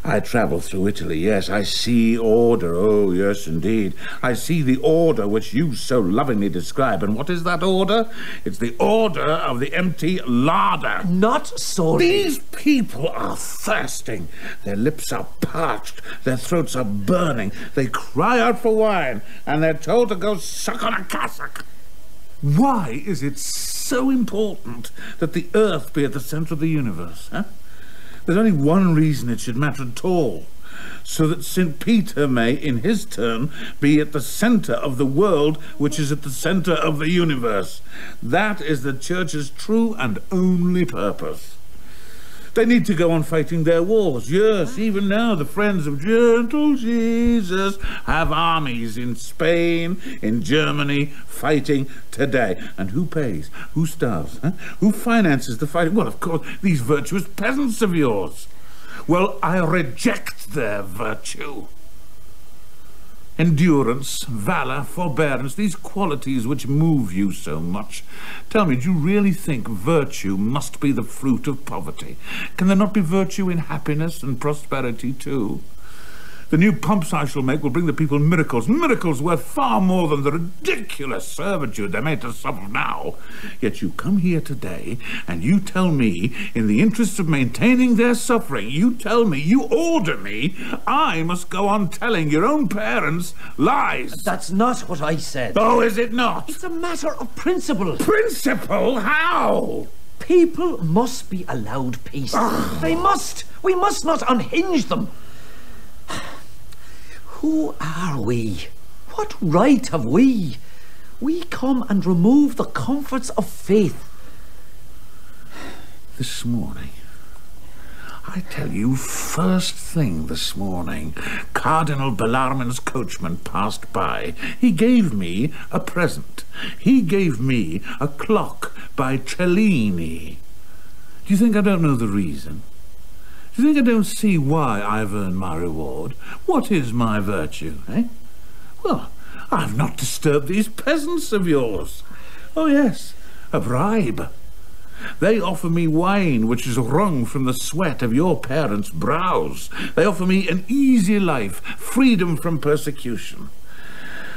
I travel through Italy, yes. I see order, oh, yes, indeed. I see the order which you so lovingly describe. And what is that order? It's the order of the empty larder. Not so. These people are thirsting. Their lips are parched. Their throats are burning. They cry out for wine, and they're told to go suck on a cassock. Why is it so important that the earth be at the center of the universe, huh? There's only one reason it should matter at all. So that St. Peter may, in his turn, be at the center of the world, which is at the center of the universe. That is the Church's true and only purpose. They need to go on fighting their wars. Yes, even now the friends of gentle Jesus have armies in Spain, in Germany, fighting today. And who pays? Who starves? Huh? Who finances the fighting? Well, of course, these virtuous peasants of yours. Well, I reject their virtue endurance, valor, forbearance, these qualities which move you so much. Tell me, do you really think virtue must be the fruit of poverty? Can there not be virtue in happiness and prosperity too? The new pumps I shall make will bring the people miracles, miracles worth far more than the ridiculous servitude they're made to suffer now. Yet you come here today and you tell me, in the interest of maintaining their suffering, you tell me, you order me, I must go on telling your own parents lies. That's not what I said. Oh, is it not? It's a matter of principle. Principle? How? People must be allowed peace. they must. We must not unhinge them. Who are we? What right have we? We come and remove the comforts of faith. This morning, I tell you, first thing this morning, Cardinal Bellarmine's coachman passed by. He gave me a present. He gave me a clock by Cellini. Do you think I don't know the reason? You think I don't see why I've earned my reward? What is my virtue, eh? Well, I've not disturbed these peasants of yours. Oh, yes, a bribe. They offer me wine which is wrung from the sweat of your parents' brows. They offer me an easy life, freedom from persecution.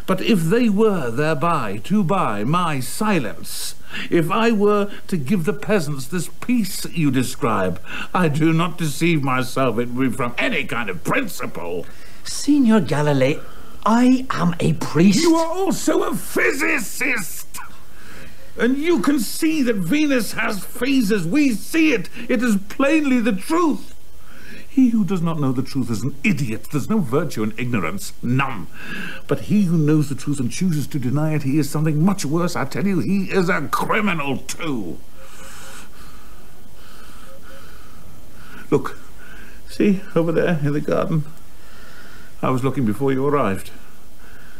But if they were thereby to buy my silence, if I were to give the peasants this peace you describe, I do not deceive myself it would be from any kind of principle. Signor Galilei, I am a priest. You are also a physicist. And you can see that Venus has phases. We see it. It is plainly the truth. He who does not know the truth is an idiot. There's no virtue in ignorance. None. But he who knows the truth and chooses to deny it, he is something much worse. I tell you, he is a criminal too. Look, see, over there in the garden. I was looking before you arrived.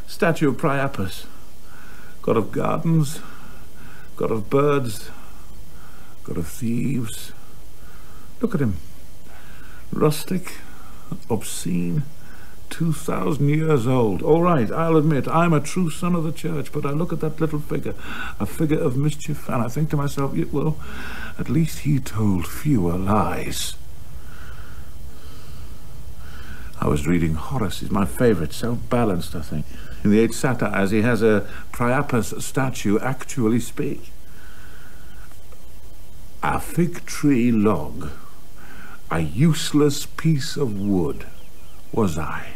Statue of Priapus. God of gardens, God of birds, God of thieves. Look at him. Rustic, obscene, 2,000 years old. All right, I'll admit, I'm a true son of the church, but I look at that little figure, a figure of mischief, and I think to myself, well, at least he told fewer lies. I was reading Horace, he's my favorite, so balanced, I think. In the Eight Satires, he has a Priapus statue actually speak. A fig tree log, a useless piece of wood, was I.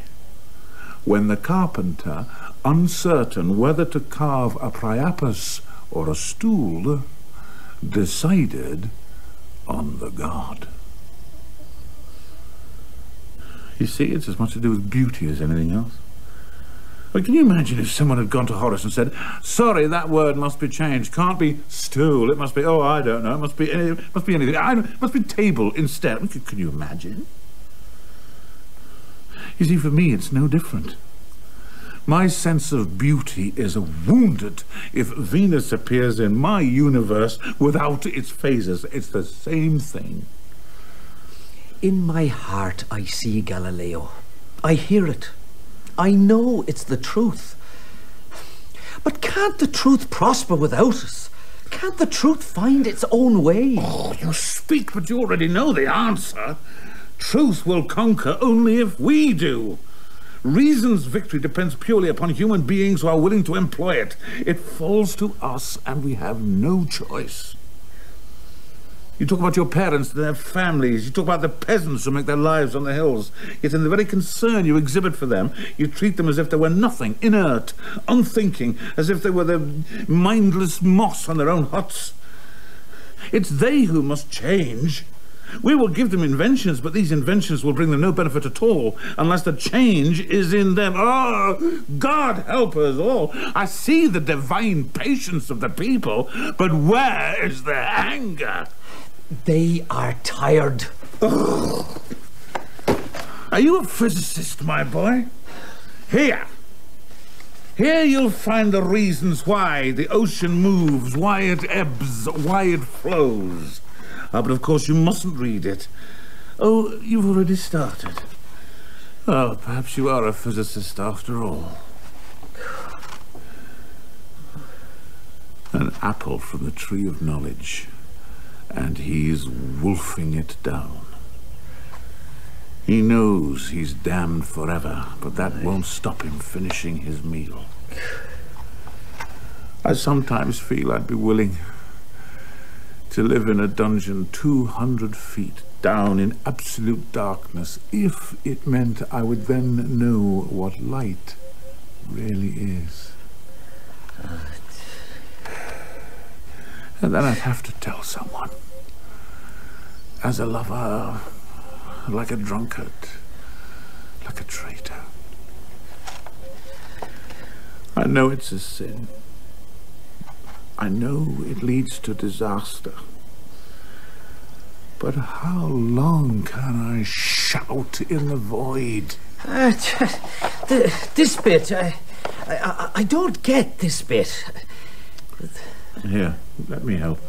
when the carpenter, uncertain whether to carve a priapus or a stool, decided on the god. You see, it's as much to do with beauty as anything else. But can you imagine if someone had gone to Horace and said, "Sorry, that word must be changed. Can't be stool. It must be oh, I don't know. It must be it must be anything. I, it must be table instead." Can you imagine? You see, for me, it's no different. My sense of beauty is wounded if Venus appears in my universe without its phases. It's the same thing. In my heart, I see Galileo. I hear it. I know it's the truth. But can't the truth prosper without us? Can't the truth find its own way? Oh, you speak, but you already know the answer. Truth will conquer only if we do. Reason's victory depends purely upon human beings who are willing to employ it. It falls to us, and we have no choice. You talk about your parents and their families. You talk about the peasants who make their lives on the hills. Yet in the very concern you exhibit for them, you treat them as if they were nothing, inert, unthinking, as if they were the mindless moss on their own huts. It's they who must change. We will give them inventions, but these inventions will bring them no benefit at all unless the change is in them. Oh, God help us all. I see the divine patience of the people, but where is their anger? They are tired. Are you a physicist, my boy? Here. Here you'll find the reasons why the ocean moves, why it ebbs, why it flows. Ah, but of course you mustn't read it. Oh, you've already started. Well, perhaps you are a physicist after all. An apple from the tree of knowledge and he's wolfing it down. He knows he's damned forever, but that won't stop him finishing his meal. I sometimes feel I'd be willing to live in a dungeon 200 feet down in absolute darkness if it meant I would then know what light really is. Uh, And then I'd have to tell someone. As a lover, like a drunkard, like a traitor. I know it's a sin. I know it leads to disaster. But how long can I shout in the void? Uh, this bit, I, I, I don't get this bit. Here, let me help.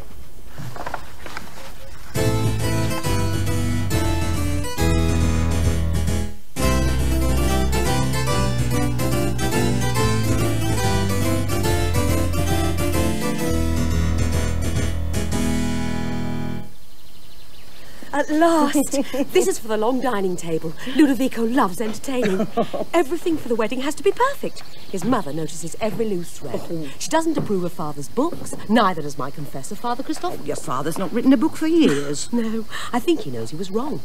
At last! this is for the long dining table. Ludovico loves entertaining. Everything for the wedding has to be perfect. His mother notices every loose thread. Oh. She doesn't approve of father's books. Neither does my confessor, Father Christoph. Oh, your father's not written a book for years. no, I think he knows he was wrong.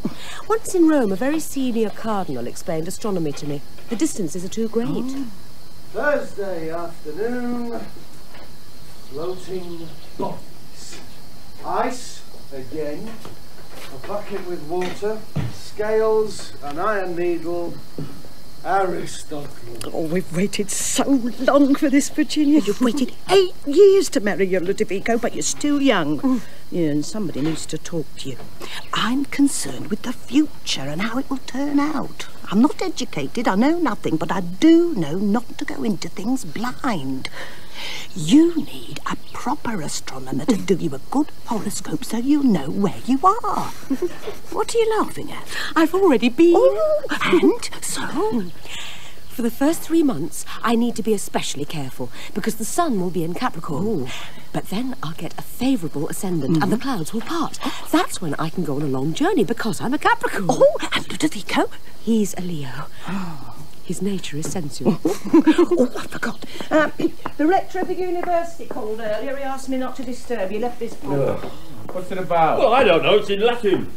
Once in Rome, a very senior cardinal explained astronomy to me. The distances are too great. Oh. Thursday afternoon, floating bodies. Ice again a bucket with water, scales, an iron needle, Aristotle. Oh, we've waited so long for this, Virginia. You've waited eight years to marry your Ludovico, but you're still young. Mm. Yeah, and somebody needs to talk to you. I'm concerned with the future and how it will turn out. I'm not educated, I know nothing, but I do know not to go into things blind. You need a proper astronomer to do you a good horoscope so you know where you are. what are you laughing at? I've already been. Oh, and so? For the first three months, I need to be especially careful because the sun will be in Capricorn. Ooh. But then I'll get a favourable ascendant mm and the mm-hmm. clouds will part. That's when I can go on a long journey because I'm a Capricorn. Oh, and Ludovico? He's a Leo. His nature is sensual. oh, I forgot. Um, the rector of the university called earlier. He asked me not to disturb you. Left this book. What's it about? Well, I don't know. It's in Latin.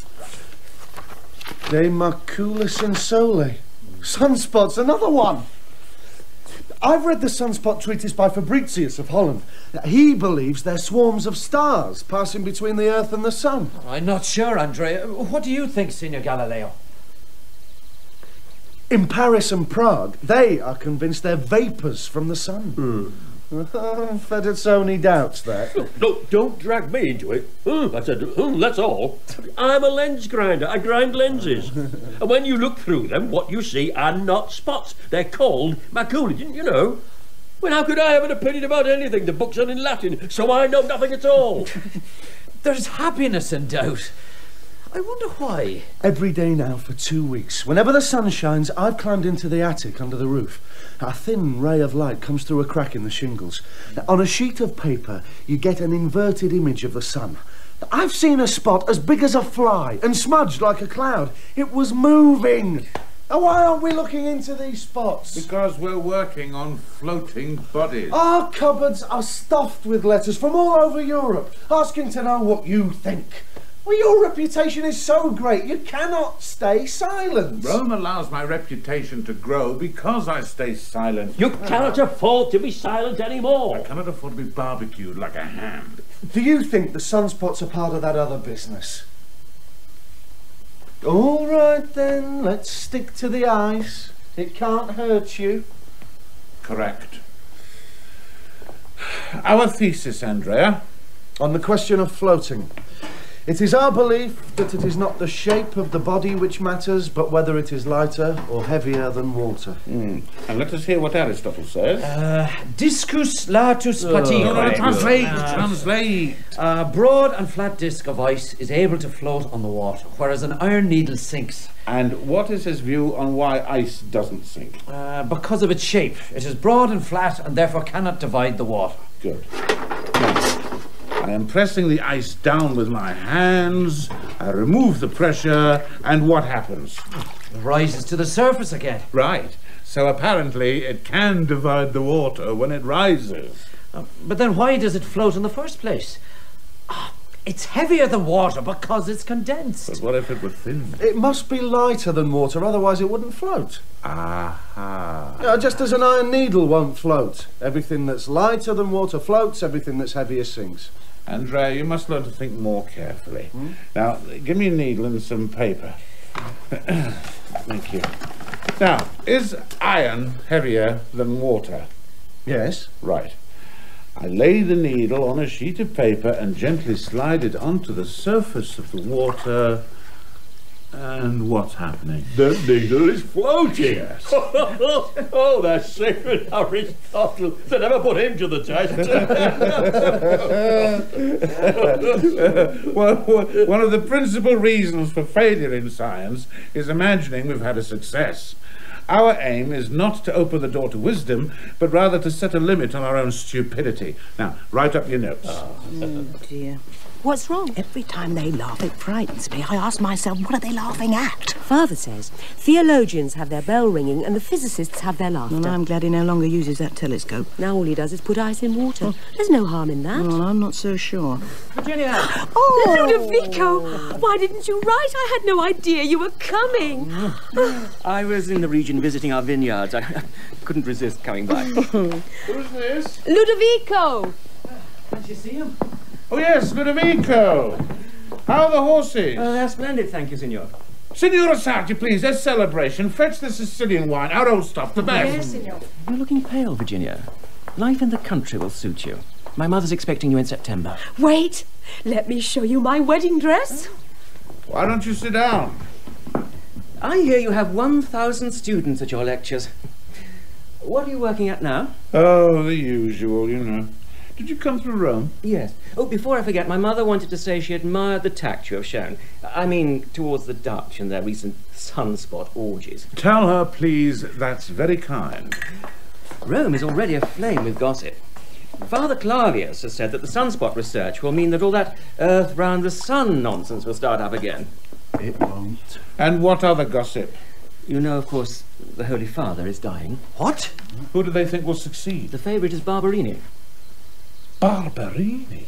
De Maculis in Sole. Sunspots, another one. I've read the sunspot treatise by Fabricius of Holland. He believes they're swarms of stars passing between the Earth and the Sun. I'm not sure, Andrea. What do you think, Signor Galileo? In Paris and Prague, they are convinced they're vapours from the Sun. Federzoni doubts that. No, don't drag me into it. Hmm, I said, hmm, that's all. I'm a lens grinder. I grind lenses. and when you look through them, what you see are not spots. They're called maculae, didn't you know? Well, how could I have an opinion about anything? The book's are in Latin, so I know nothing at all. There's happiness in doubt. I wonder why. Every day now for two weeks. Whenever the sun shines, I've climbed into the attic under the roof. A thin ray of light comes through a crack in the shingles. On a sheet of paper, you get an inverted image of the sun. I've seen a spot as big as a fly and smudged like a cloud. It was moving. Now, why aren't we looking into these spots? Because we're working on floating bodies. Our cupboards are stuffed with letters from all over Europe asking to know what you think. Well, your reputation is so great, you cannot stay silent. Rome allows my reputation to grow because I stay silent. You cannot afford to be silent anymore. I cannot afford to be barbecued like a ham. Do you think the sunspots are part of that other business? All right then, let's stick to the ice. It can't hurt you. Correct. Our thesis, Andrea. On the question of floating. It is our belief that it is not the shape of the body which matters, but whether it is lighter or heavier than water. Mm. And let us hear what Aristotle says. Uh, discus latus Oh, patica. no, no, translate, Uh, translate. A broad and flat disc of ice is able to float on the water, whereas an iron needle sinks. And what is his view on why ice doesn't sink? Uh, because of its shape. It is broad and flat and therefore cannot divide the water. Good. Now, I am pressing the ice down with my hands. I remove the pressure, and what happens? It rises to the surface again. Right. So apparently it can divide the water when it rises. Uh, but then why does it float in the first place? Ah, it's heavier than water because it's condensed. But what if it were thin? It must be lighter than water, otherwise it wouldn't float. Aha. Yeah, just as an iron needle won't float. Everything that's lighter than water floats, everything that's heavier sinks. Andrea, you must learn to think more carefully. Hmm? Now, give me a needle and some paper. Thank you. Now, is iron heavier than water? Yes. Right. I lay the needle on a sheet of paper and gently slide it onto the surface of the water. And what's happening? The needle is floating. oh, that sacred Aristotle. They never put him to the test. well, well, one of the principal reasons for failure in science is imagining we've had a success. Our aim is not to open the door to wisdom, but rather to set a limit on our own stupidity. Now, write up your notes. Oh, dear. What's wrong? Every time they laugh, it frightens me. I ask myself, what are they laughing at? Father says theologians have their bell ringing and the physicists have their laughter. Well, I'm glad he no longer uses that telescope. Now all he does is put ice in water. Oh. There's no harm in that. Well, I'm not so sure. Virginia! Oh, Ludovico! Why didn't you write? I had no idea you were coming. I was in the region visiting our vineyards. I couldn't resist coming by. Who's this? Ludovico! Can't you see him? Oh, yes, Ludovico. How are the horses? Oh, they're splendid, thank you, signor. Signora Sarti, please, there's celebration. Fetch the Sicilian wine, our old stuff, the best. Yes, Signor. You're looking pale, Virginia. Life in the country will suit you. My mother's expecting you in September. Wait, let me show you my wedding dress. Why don't you sit down? I hear you have 1,000 students at your lectures. What are you working at now? Oh, the usual, you know. Did you come through Rome? Yes. Oh, before I forget, my mother wanted to say she admired the tact you have shown. I mean, towards the Dutch and their recent sunspot orgies. Tell her, please, that's very kind. Rome is already aflame with gossip. Father Clavius has said that the sunspot research will mean that all that Earth round the sun nonsense will start up again. It won't. And what other gossip? You know, of course, the Holy Father is dying. What? Who do they think will succeed? The favourite is Barberini. Barberini?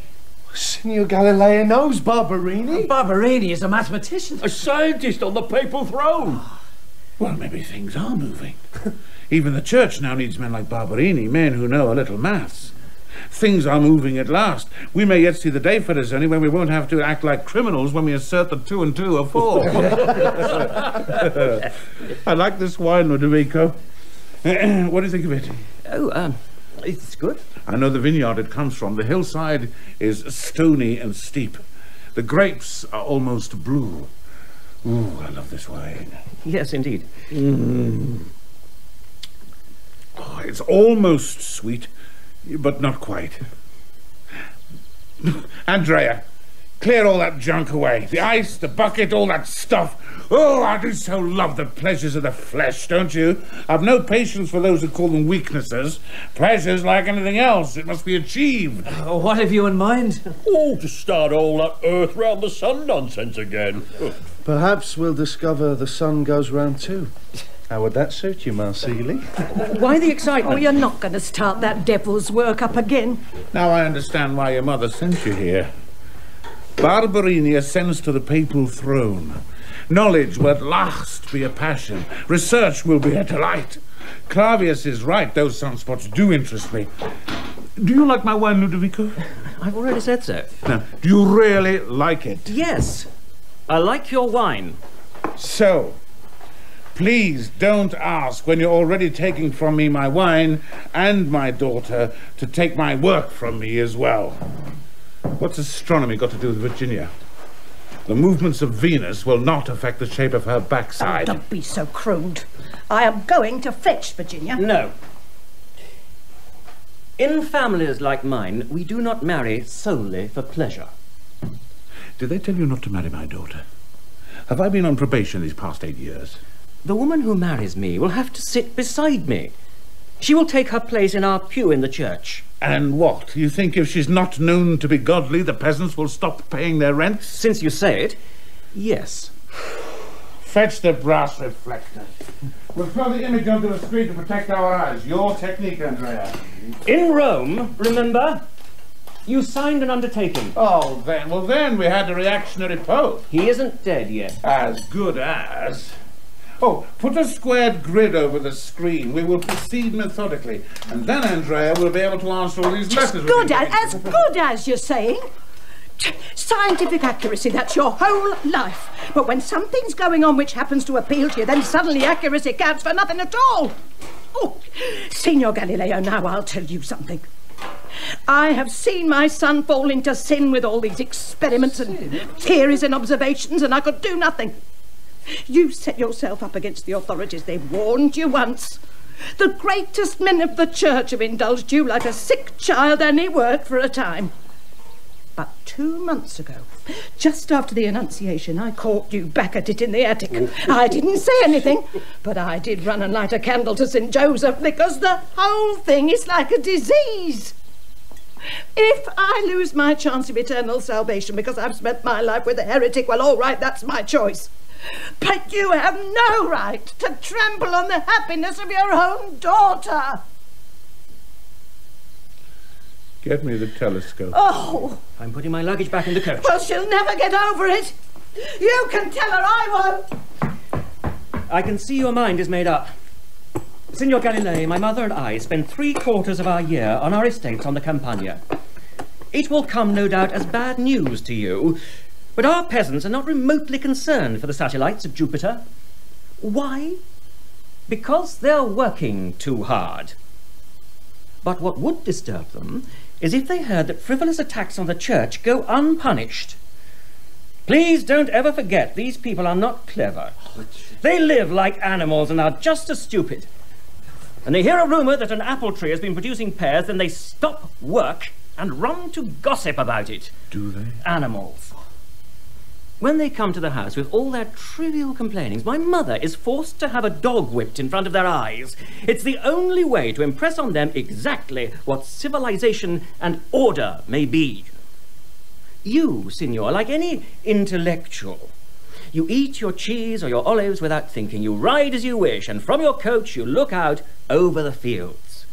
Signor Galileo knows Barberini. Barberini is a mathematician. A scientist on the papal throne. Well, maybe things are moving. Even the church now needs men like Barberini, men who know a little maths. Things are moving at last. We may yet see the day for us only when we won't have to act like criminals when we assert that two and two are four. I like this wine, Ludovico. what do you think of it? Oh, um, it's good. I know the vineyard it comes from. The hillside is stony and steep. The grapes are almost blue. Ooh, I love this wine. Yes, indeed. Mm. Oh, it's almost sweet, but not quite. Andrea, clear all that junk away. The ice, the bucket, all that stuff. Oh, I do so love the pleasures of the flesh, don't you? I've no patience for those who call them weaknesses. Pleasures, like anything else, it must be achieved. Oh, what have you in mind? Oh, to start all that earth round the sun nonsense again. Perhaps we'll discover the sun goes round too. How would that suit you, Marsili? Why the excitement? Oh, you're not going to start that devil's work up again. Now I understand why your mother sent you here. Barberini ascends to the papal throne. Knowledge will at last be a passion. Research will be a delight. Clavius is right. Those sunspots do interest me. Do you like my wine, Ludovico? I've already said so. Now, do you really like it? Yes. I like your wine. So, please don't ask when you're already taking from me my wine and my daughter to take my work from me as well. What's astronomy got to do with Virginia? The movements of Venus will not affect the shape of her backside. Oh, don't be so crude. I am going to fetch Virginia. No. In families like mine, we do not marry solely for pleasure. Did they tell you not to marry my daughter? Have I been on probation these past eight years? The woman who marries me will have to sit beside me. She will take her place in our pew in the church. And what? You think if she's not known to be godly, the peasants will stop paying their rents? Since you say it, yes. Fetch the brass reflector. We'll throw the image onto the screen to protect our eyes. Your technique, Andrea. In Rome, remember? You signed an undertaking. Oh, then, well, then we had a reactionary pope. He isn't dead yet. As good as. Oh, put a squared grid over the screen. We will proceed methodically. And then Andrea will be able to answer all these letters. Good as, as good as you're saying. Scientific accuracy, that's your whole life. But when something's going on which happens to appeal to you, then suddenly accuracy counts for nothing at all. Oh, Signor Galileo, now I'll tell you something. I have seen my son fall into sin with all these experiments and theories and observations, and I could do nothing. You set yourself up against the authorities. They warned you once. The greatest men of the church have indulged you like a sick child, any word for a time. But two months ago, just after the Annunciation, I caught you back at it in the attic. Oh. I didn't say anything, but I did run and light a candle to St. Joseph because the whole thing is like a disease. If I lose my chance of eternal salvation because I've spent my life with a heretic, well, all right, that's my choice. But you have no right to trample on the happiness of your own daughter. Get me the telescope. Oh, I'm putting my luggage back in the coach. well, she'll never get over it. You can tell her I won't. I can see your mind is made up. Signor Galilei, my mother and I spend three quarters of our year on our estates on the Campagna. It will come, no doubt, as bad news to you, but our peasants are not remotely concerned for the satellites of Jupiter. Why? Because they're working too hard. But what would disturb them is if they heard that frivolous attacks on the church go unpunished. Please don't ever forget these people are not clever. They live like animals and are just as stupid. And they hear a rumor that an apple tree has been producing pears, then they stop work and run to gossip about it. Do they? Animals. When they come to the house with all their trivial complainings, my mother is forced to have a dog whipped in front of their eyes. It's the only way to impress on them exactly what civilization and order may be. You, signor, like any intellectual, you eat your cheese or your olives without thinking. You ride as you wish, and from your coach you look out over the fields.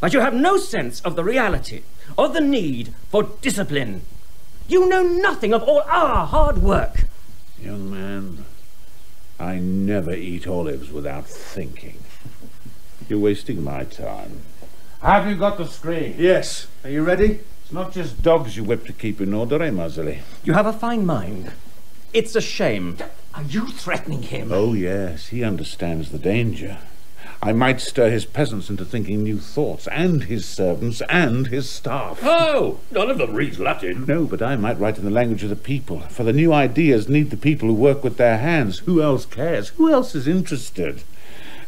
But you have no sense of the reality, of the need for discipline. You know nothing of all our hard work. Young man, I never eat olives without thinking. You're wasting my time. Have you got the screen? Yes. Are you ready? It's not just dogs you whip to keep in order, eh, Marsili? You have a fine mind. It's a shame. Are you threatening him? Oh, yes, he understands the danger. I might stir his peasants into thinking new thoughts, and his servants, and his staff. Oh, none of them reads Latin. No, but I might write in the language of the people, for the new ideas need the people who work with their hands. Who else cares? Who else is interested?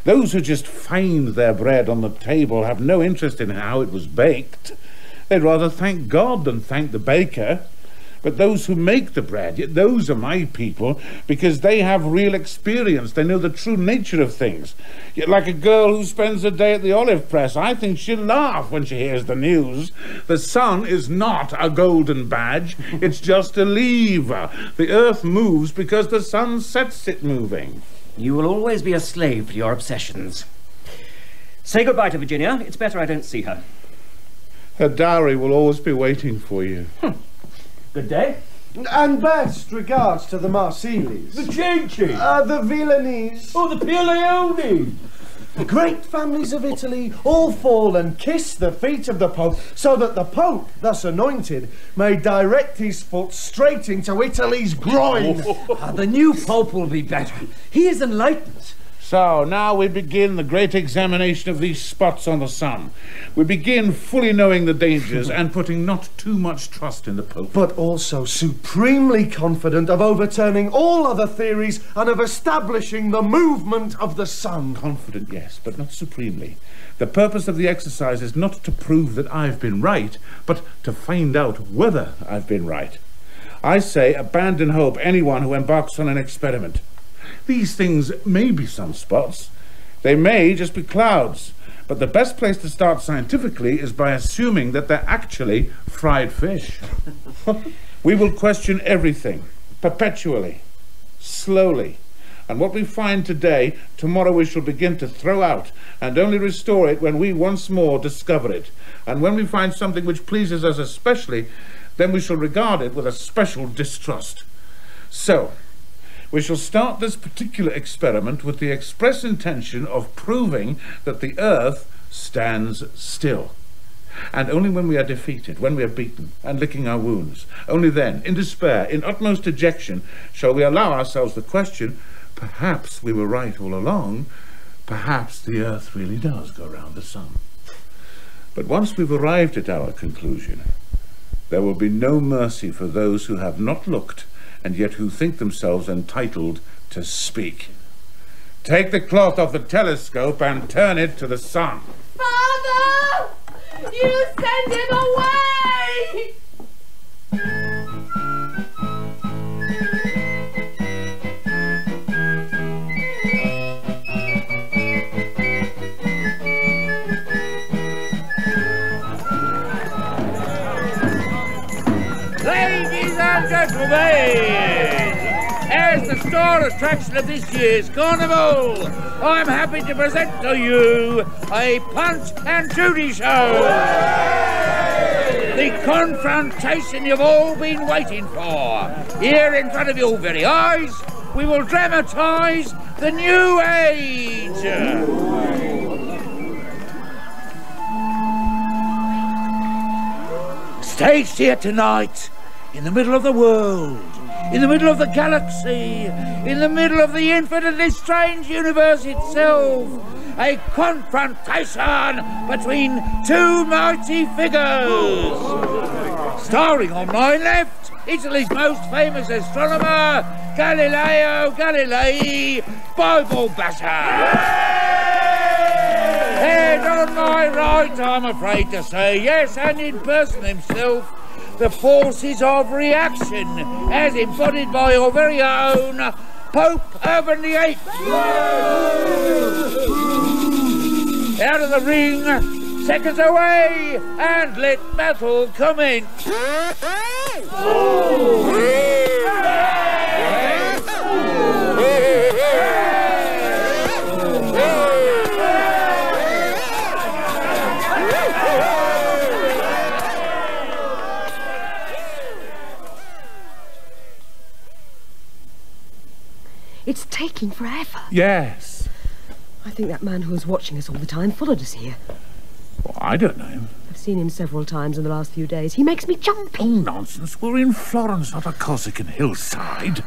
Those who just find their bread on the table have no interest in how it was baked. They'd rather thank God than thank the baker. But those who make the bread, those are my people, because they have real experience. They know the true nature of things. Yet like a girl who spends a day at the olive press, I think she'll laugh when she hears the news. The sun is not a golden badge, it's just a lever. The earth moves because the sun sets it moving. You will always be a slave to your obsessions. Say goodbye to Virginia. It's better I don't see her. Her dowry will always be waiting for you. Hmm. Good day. And best regards to the Marsilis. The Cenci. Uh, the Villanese. Oh, the Pierleoni. The great families of Italy all fall and kiss the feet of the Pope, so that the Pope, thus anointed, may direct his foot straight into Italy's groin. Ah, the new Pope will be better. He is enlightened. So now we begin the great examination of these spots on the sun. We begin fully knowing the dangers and putting not too much trust in the Pope. But also supremely confident of overturning all other theories and of establishing the movement of the sun. Confident, yes, but not supremely. The purpose of the exercise is not to prove that I've been right, but to find out whether I've been right. I say abandon hope anyone who embarks on an experiment. These things may be sunspots. They may just be clouds. But the best place to start scientifically is by assuming that they're actually fried fish. we will question everything, perpetually, slowly. And what we find today, tomorrow we shall begin to throw out, and only restore it when we once more discover it. And when we find something which pleases us especially, then we shall regard it with a special distrust. So, we shall start this particular experiment with the express intention of proving that the Earth stands still. And only when we are defeated, when we are beaten, and licking our wounds, only then, in despair, in utmost dejection, shall we allow ourselves the question, perhaps we were right all along, perhaps the Earth really does go round the sun. But once we've arrived at our conclusion, there will be no mercy for those who have not looked and yet who think themselves entitled to speak. Take the cloth off the telescope and turn it to the sun. Father! You sent him away! And gentlemen, as the star attraction of this year's carnival, I'm happy to present to you a Punch and Judy show. The confrontation you've all been waiting for. Here in front of your very eyes, we will dramatise the new age. Staged here tonight, in the middle of the world, in the middle of the galaxy, in the middle of the infinitely strange universe itself, a confrontation between two mighty figures. Starring on my left, Italy's most famous astronomer, Galileo Galilei, Bible basher. And on my right, I'm afraid to say, yes, and in person himself, the forces of reaction, as embodied by your very own Pope Urban VIII. Out of the ring, seconds away, and let battle commence. It's taking forever. Yes. I think that man who was watching us all the time followed us here. Well, I don't know him. I've seen him several times in the last few days. He makes me jumpy. Oh, nonsense. We're in Florence, not a Corsican hillside.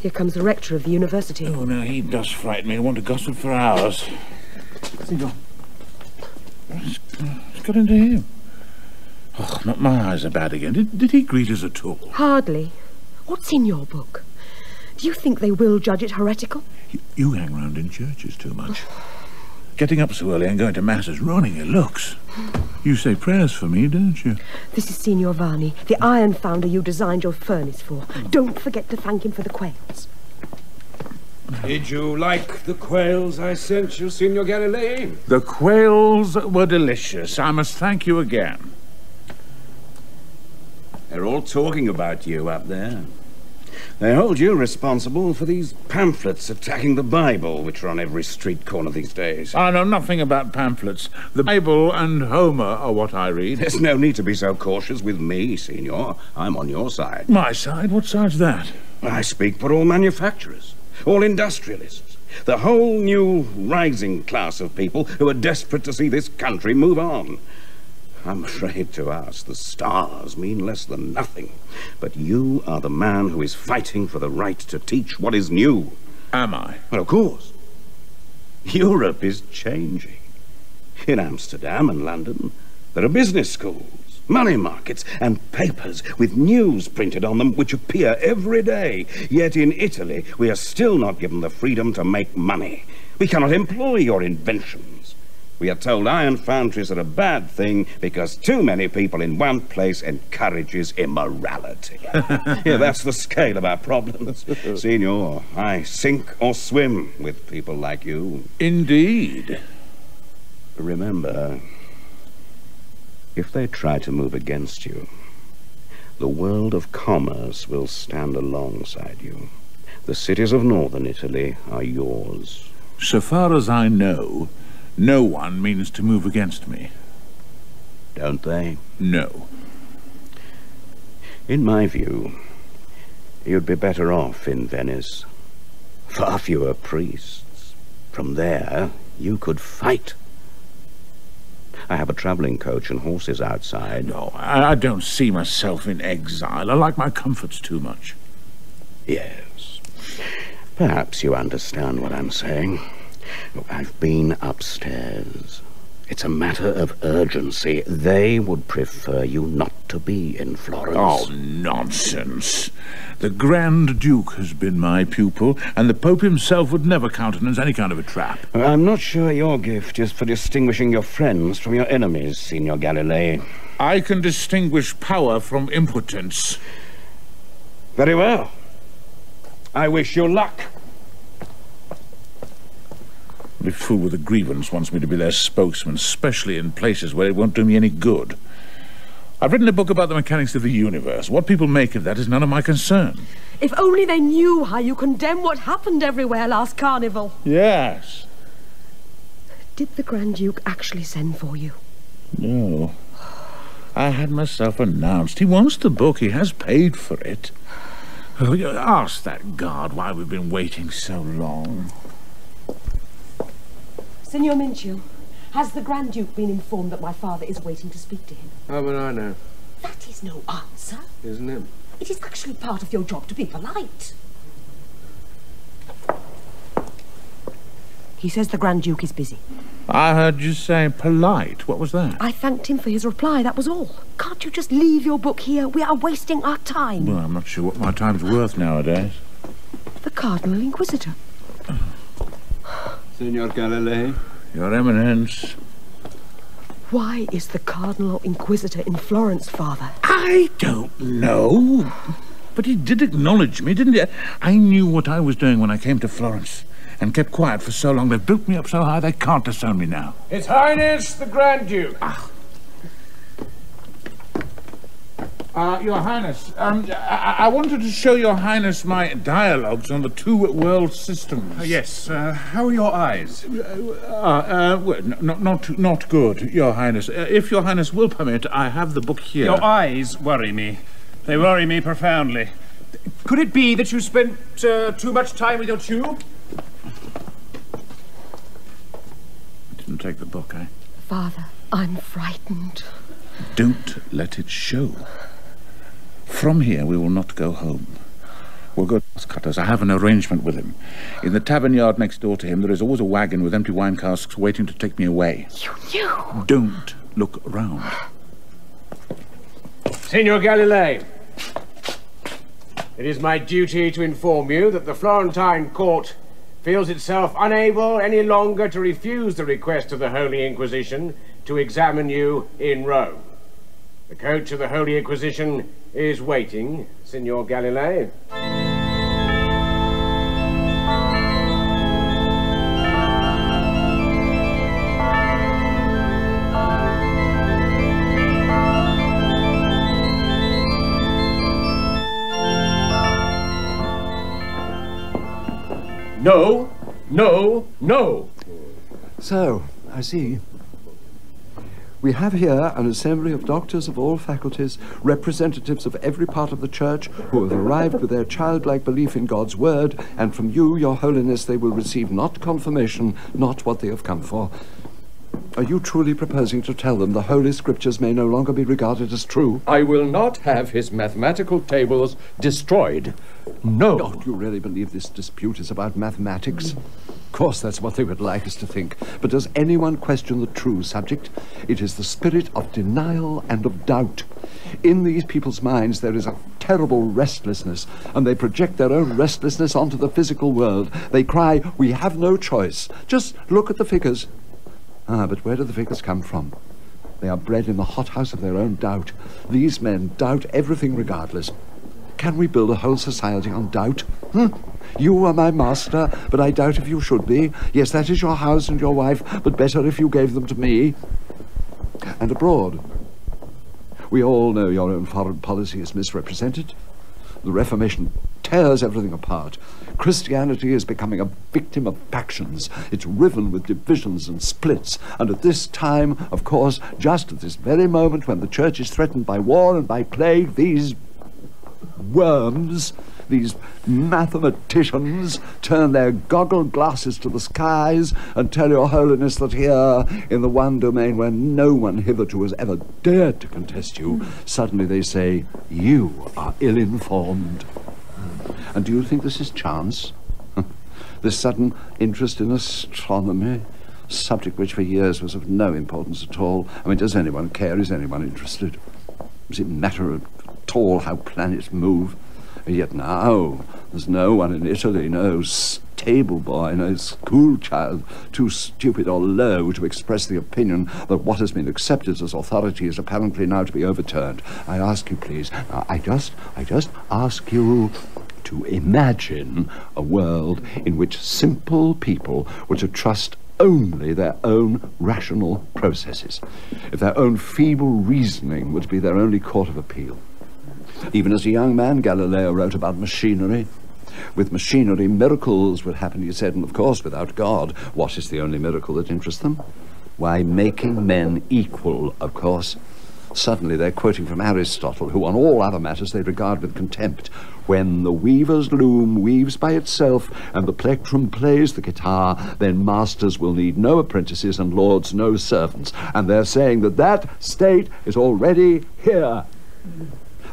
Here comes the rector of the university. Oh, no, he does frighten me. I want to gossip for hours. Signor. What's uh, what's got into him? Oh, my- my eyes are bad again. Did, did he greet us at all? Hardly. What's in your book? Do you think they will judge it heretical? You hang round in churches too much. Getting up so early and going to mass is ruining your looks. You say prayers for me, don't you? This is Signor Vanni, the iron founder you designed your furnace for. Don't forget to thank him for the quails. Did you like the quails I sent you, Signor Galilei? The quails were delicious. I must thank you again. They're all talking about you up there. They hold you responsible for these pamphlets attacking the Bible, which are on every street corner these days. I know nothing about pamphlets. The Bible and Homer are what I read. There's no need to be so cautious with me, Signor. I'm on your side. My side? What side's that? I speak for all manufacturers, all industrialists, the whole new rising class of people who are desperate to see this country move on. I'm afraid to ask. the stars mean less than nothing. But you are the man who is fighting for the right to teach what is new. Am I? Well, of course. Europe is changing. In Amsterdam and London, there are business schools, money markets, and papers with news printed on them which appear every day. Yet in Italy, we are still not given the freedom to make money. We cannot employ your inventions. We are told iron foundries are a bad thing because too many people in one place encourages immorality. yeah, that's the scale of our problems. Signor, I sink or swim with people like you. Indeed. Remember, if they try to move against you, the world of commerce will stand alongside you. The cities of northern Italy are yours. So far as I know, no one means to move against me. Don't they? No. In my view, you'd be better off in Venice. Far fewer priests. From there, you could fight. I have a travelling coach and horses outside. No, I, I don't see myself in exile. I like my comforts too much. Yes. Perhaps you understand what I'm saying. Look, I've been upstairs. It's a matter of urgency. They would prefer you not to be in Florence. Oh, nonsense. The Grand Duke has been my pupil, and the Pope himself would never countenance any kind of a trap. Uh, I'm not sure your gift is for distinguishing your friends from your enemies, Signor Galilei. I can distinguish power from impotence. Very well. I wish you luck. The fool with a grievance wants me to be their spokesman, especially in places where it won't do me any good. I've written a book about the mechanics of the universe. What people make of that is none of my concern. If only they knew how you condemn what happened everywhere last carnival. Yes. Did the Grand Duke actually send for you? No. I had myself announced. He wants the book. He has paid for it. Oh, ask that guard why we've been waiting so long. Signor Mincio, has the Grand Duke been informed that my father is waiting to speak to him? How would I know? That is no answer. Isn't it? It is actually part of your job to be polite. He says the Grand Duke is busy. I heard you say polite. What was that? I thanked him for his reply, that was all. Can't you just leave your book here? We are wasting our time. Well, I'm not sure what my time's worth nowadays. The Cardinal Inquisitor. Signor Galilei? Your Eminence. Why is the Cardinal Inquisitor in Florence, Father? I don't know. But he did acknowledge me, didn't he? I knew what I was doing when I came to Florence and kept quiet for so long. They've built me up so high they can't disown me now. His Highness the Grand Duke. Ah, Uh, Your Highness, um, I, I wanted to show Your Highness my dialogues on the two world systems. yes, uh, how are your eyes? Uh, uh, well, n- not, not, not good, Your Highness. Uh, if Your Highness will permit, I have the book here. Your eyes worry me. They worry me profoundly. Could it be that you spent uh, too much time with your tube? I Didn't take the book, eh? Father, I'm frightened. Don't let it show. From here, we will not go home. We'll go to Cutters. I have an arrangement with him. In the tavern yard next door to him, there is always a wagon with empty wine casks waiting to take me away. You knew? Don't look round. Signor Galilei, it is my duty to inform you that the Florentine court feels itself unable any longer to refuse the request of the Holy Inquisition to examine you in Rome. The coach of the Holy Inquisition is waiting, Signor Galilei. No, no, no. So, I see. We have here an assembly of doctors of all faculties, representatives of every part of the church, who have arrived with their childlike belief in God's word, and from you, your holiness, they will receive not confirmation, not what they have come for. Are you truly proposing to tell them the holy scriptures may no longer be regarded as true? I will not have his mathematical tables destroyed. No. Oh, do you really believe this dispute is about mathematics? Of course, that's what they would like us to think. But does anyone question the true subject? It is the spirit of denial and of doubt. In these people's minds, there is a terrible restlessness, and they project their own restlessness onto the physical world. They cry, We have no choice. Just look at the figures. Ah, but where do the figures come from? They are bred in the hothouse of their own doubt. These men doubt everything regardless. Can we build a whole society on doubt? Hmm? You are my master, but I doubt if you should be. Yes, that is your house and your wife, but better if you gave them to me. And abroad. We all know your own foreign policy is misrepresented. The Reformation tears everything apart. Christianity is becoming a victim of factions. It's riven with divisions and splits. And at this time, of course, just at this very moment when the church is threatened by war and by plague, these worms, these mathematicians, turn their goggle glasses to the skies and tell your holiness that here, in the one domain where no one hitherto has ever dared to contest you, suddenly they say, you are ill-informed. And do you think this is chance? this sudden interest in astronomy, subject which for years was of no importance at all. I mean, does anyone care? Is anyone interested? Does it matter at all how planets move? And yet now, there's no one in Italy, no stable boy, no school child, too stupid or low to express the opinion that what has been accepted as authority is apparently now to be overturned. I ask you, please, I just, I just ask you to imagine a world in which simple people were to trust only their own rational processes, if their own feeble reasoning were to be their only court of appeal. Even as a young man, Galileo wrote about machinery. With machinery, miracles would happen, he said, and of course, without God, what is the only miracle that interests them? Why, making men equal, of course. Suddenly they're quoting from Aristotle, who on all other matters they regard with contempt. When the weaver's loom weaves by itself and the plectrum plays the guitar, then masters will need no apprentices and lords no servants. And they're saying that that state is already here.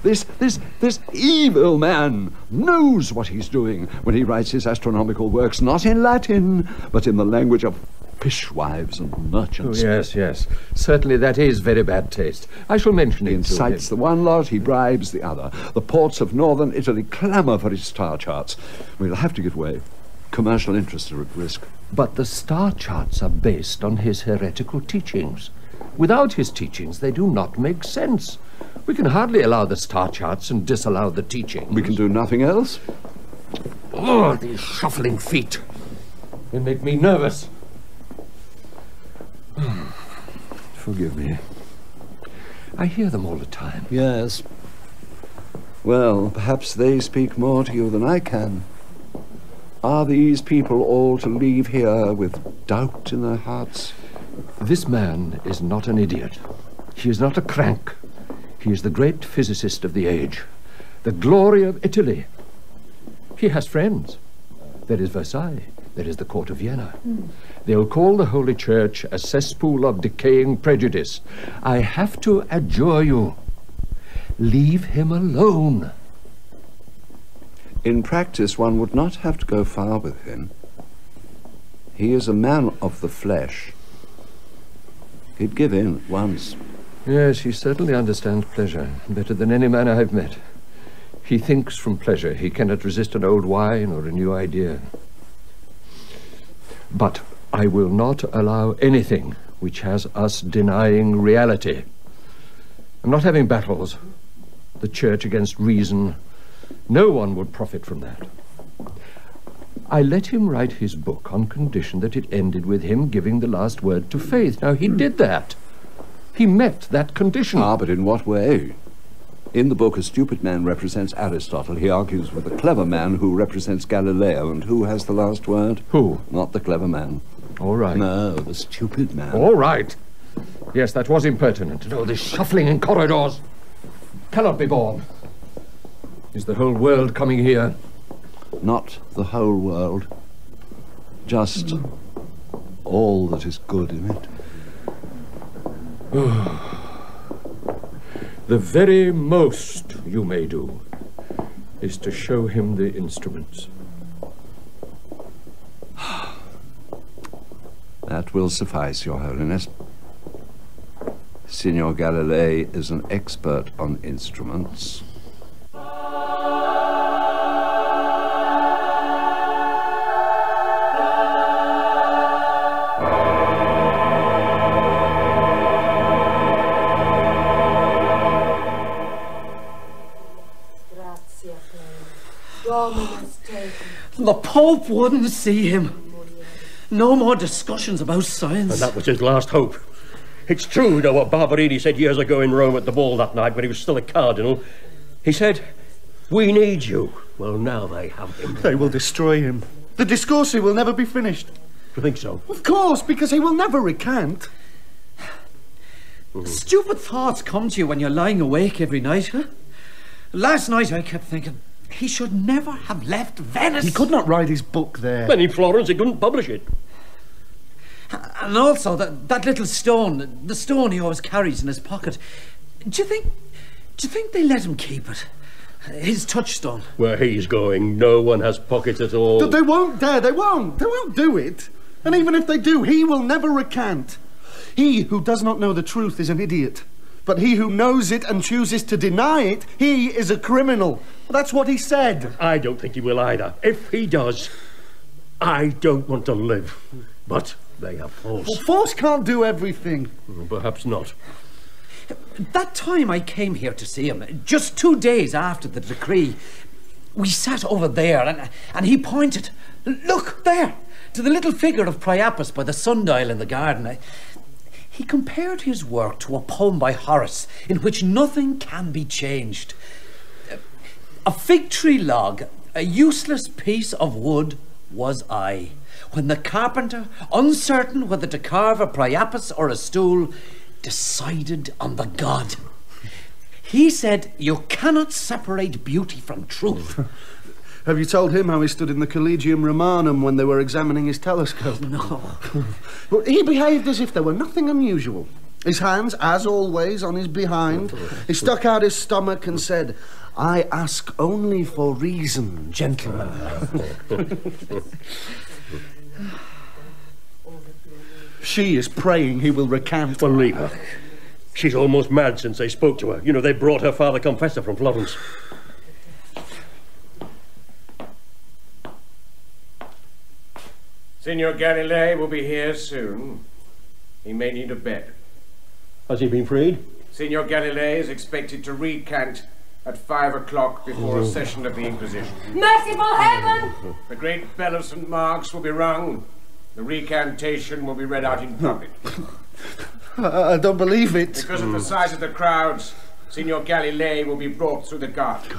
This, this, this evil man knows what he's doing when he writes his astronomical works, not in Latin, but in the language of fishwives and Oh, merchants. yes, yes. Certainly that is very bad taste. I shall mention He it to him. incites the one lot, he bribes the other. The ports of northern Italy clamour for his star charts. We'll have to give way. Commercial interests are at risk. But the star charts are based on his heretical teachings. Without his teachings, they do not make sense. We can hardly allow the star charts and disallow the teaching. We can do nothing else? Oh, these shuffling feet. They make me nervous. Forgive me. I hear them all the time. Yes. Well, perhaps they speak more to you than I can. Are these people all to leave here with doubt in their hearts? This man is not an idiot. He is not a crank. He is the great physicist of the age. The glory of Italy. He has friends. There is Versailles. There is the court of Vienna. Hmm. They'll call the Holy Church a cesspool of decaying prejudice. I have to adjure you, leave him alone. In practice, one would not have to go far with him. He is a man of the flesh. He'd give in at once. Yes, he certainly understands pleasure better than any man I've met. He thinks from pleasure. He cannot resist an old wine or a new idea. But I will not allow anything which has us denying reality. I'm not having battles. The church against reason. No one would profit from that. I let him write his book on condition that it ended with him giving the last word to faith. Now, he did that. He met that condition. Ah, but in what way? In the book, a stupid man represents Aristotle. He argues with a clever man who represents Galileo. And who has the last word? Who? Not the clever man. All right. No, the stupid man. All right. Yes, that was impertinent. And all this shuffling in corridors cannot be borne. Is the whole world coming here? Not the whole world. Just all that is good in it. the very most you may do is to show him the instruments. That will suffice, Your Holiness. Signor Galilei is an expert on instruments. The Pope wouldn't see him. No more discussions about science. And that was his last hope. It's true, you know, what Barberini said years ago in Rome at the ball that night when he was still a cardinal. He said, We need you. Well, now they have him. They will destroy him. The discourse will never be finished. You think so? Of course, because he will never recant. Stupid thoughts come to you when you're lying awake every night, huh? Last night I kept thinking, he should never have left Venice. He could not write his book there. When in Florence, he couldn't publish it. And also that, that little stone, the stone he always carries in his pocket. Do you think, do you think they let him keep it? His touchstone. Where he's going, no one has pockets at all. Th- They won't dare. They won't. They won't do it. And even if they do, he will never recant. He who does not know the truth is an idiot. But he who knows it and chooses to deny it, he is a criminal. That's what he said. I don't think he will either. If he does, I don't want to live. But they have force. Well, force can't do everything. Perhaps not. That time I came here to see him, just two days after the decree, we sat over there and, and he pointed, look there, to the little figure of Priapus by the sundial in the garden. I- He compared his work to a poem by Horace in which nothing can be changed. A fig tree log, a useless piece of wood, was I. When the carpenter, uncertain whether to carve a Priapus or a stool, decided on the god. He said, You cannot separate beauty from truth. Have you told him how he stood in the Collegium Romanum when they were examining his telescope? No. Well, he behaved as if there were nothing unusual. His hands, as always, on his behind. He stuck out his stomach and said, I ask only for reason, gentlemen. she is praying he will recant. Well, leave her. She's almost mad since they spoke to her. You know, they brought her father confessor from Florence. Signor Galilei will be here soon. He may need a bed. Has he been freed? Signor Galilei is expected to recant at five o'clock before a oh. session of the Inquisition. Merciful heaven! The great bell of St. Mark's will be rung. The recantation will be read out in public. I, I don't believe it. Because of the size of the crowds, Signor Galilei will be brought through the garden.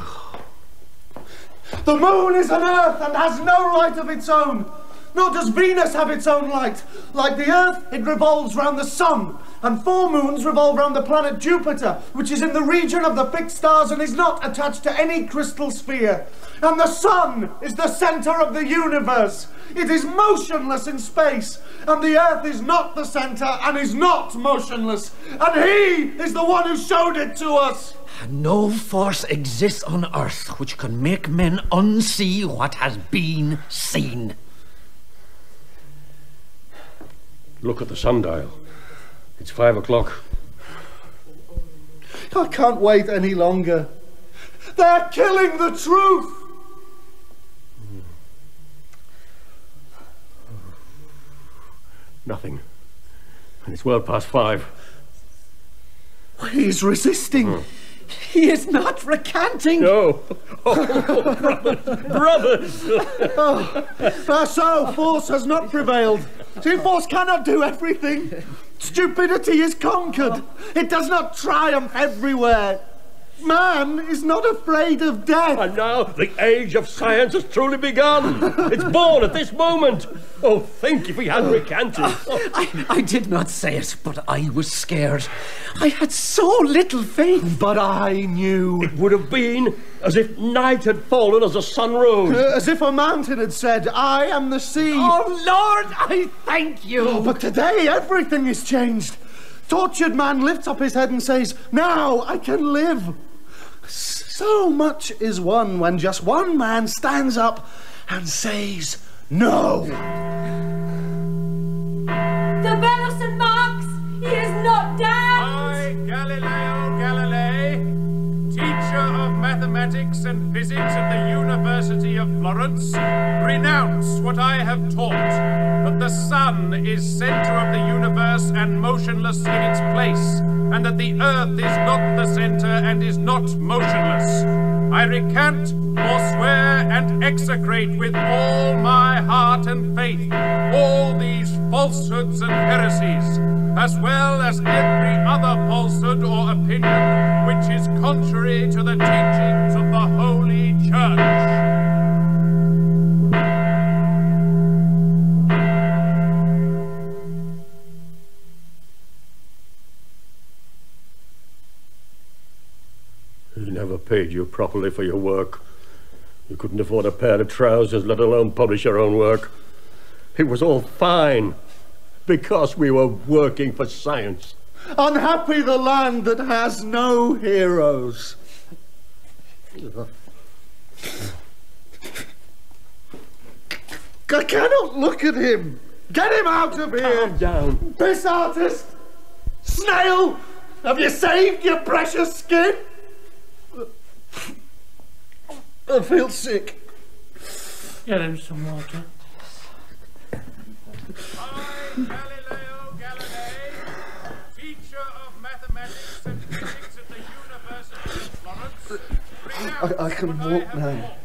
The moon is an earth and has no light of its own. Nor does Venus have its own light. Like the Earth, it revolves round the Sun. And four moons revolve round the planet Jupiter, which is in the region of the fixed stars and is not attached to any crystal sphere. And the Sun is the centre of the universe. It is motionless in space. And the Earth is not the centre and is not motionless. And He is the one who showed it to us. No force exists on earth which can make men unsee what has been seen. Look at the sundial. It's five o'clock. I can't wait any longer. They're killing the truth. Nothing. And it's well past five. He's resisting. Mm-hmm. He is not recanting. No. Oh, brothers, oh, brothers. So, force has not prevailed. See, force cannot do everything. Stupidity is conquered. It does not triumph everywhere. Man is not afraid of death. And now the age of science has truly begun. It's born at this moment. Oh, think if we had recanted. I, I did not say it, but I was scared. I had so little faith. But I knew. It would have been as if night had fallen as the sun rose. Uh, as if a mountain had said, I am the sea. Oh, Lord, I thank you. Oh, but today everything is changed. Tortured man lifts up his head and says, Now I can live. So much is won when just one man stands up and says, No. The bell of St. Mark's! He is not damned! I, Galileo Galilei, teacher of mathematics and physics at the University of Florence, renounce what I have taught that the sun is center of the universe and motionless in its place, and that the earth is not the center and is not motionless. I recant, forswear, and execrate with all my heart and faith all these falsehoods and heresies, as well as every other falsehood or opinion which is contrary to the teachings of the Holy Church. He never paid you properly for your work. You couldn't afford a pair of trousers, let alone publish your own work. It was all fine because we were working for science. Unhappy the land that has no heroes. I cannot look at him. Get him out of here. Calm down. Piss artist. Snail. Have you saved your precious skin? I feel sick. Get him some water. Galileo Galilei, teacher of mathematics and physics at the University of Florence, I, I can walk now.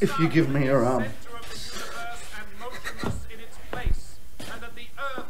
If you give me your arm. motionless in its place, and that the earth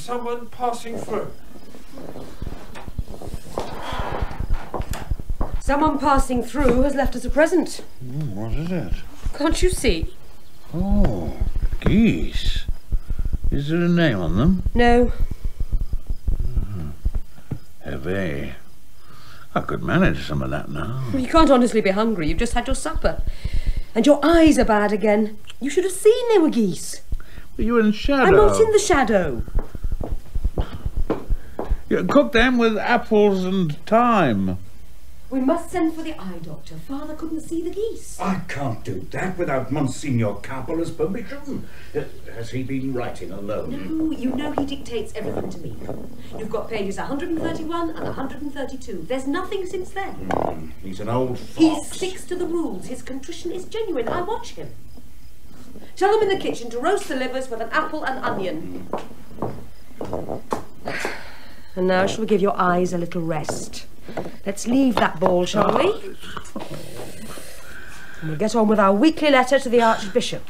someone passing through. Someone passing through has left us a present. Mm, what is it? Can't you see? Oh, geese. Is there a name on them? No. Heavy. I could manage some of that now. You can't honestly be hungry. You've just had your supper. And your eyes are bad again. You should have seen they were geese. Were you in shadow? I'm not in the shadow. You cook them with apples and thyme. We must send for the eye doctor. Father couldn't see the geese. I can't do that without Monsignor Carpula's permission. Uh, Has he been writing alone? No, you know he dictates everything to me. You've got pages 131 and 132. There's nothing since then. Hmm, He's an old fox. He sticks to the rules. His contrition is genuine. I watch him. Tell them in the kitchen to roast the livers with an apple and onion. And now shall we give your eyes a little rest? Let's leave that ball, shall we? And we'll get on with our weekly letter to the Archbishop.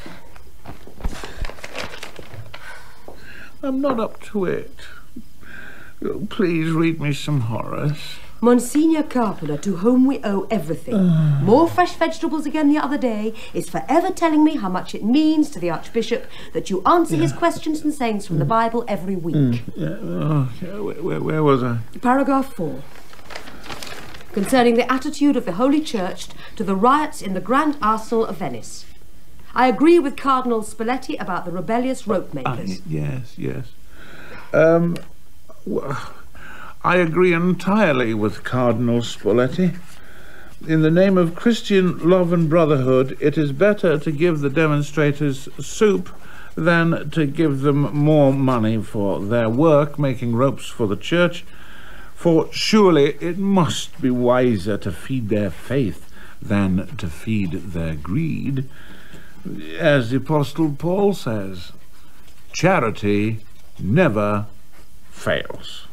I'm not up to it. Please read me some Horace. Monsignor Carpenter, to whom we owe everything, more fresh vegetables again the other day, is forever telling me how much it means to the Archbishop that you answer his questions and sayings from the Bible every week. Mm, yeah, oh, yeah, where, where, where was I? Paragraph 4. Concerning the attitude of the Holy Church to the riots in the Grand Arsenal of Venice. I agree with Cardinal Spoletti about the rebellious rope Ah, makers. yes, yes. Um, w- I agree entirely with Cardinal Spoletti. In the name of Christian love and brotherhood, it is better to give the demonstrators soup than to give them more money for their work making ropes for the church. For surely it must be wiser to feed their faith than to feed their greed. As the Apostle Paul says, charity never fails.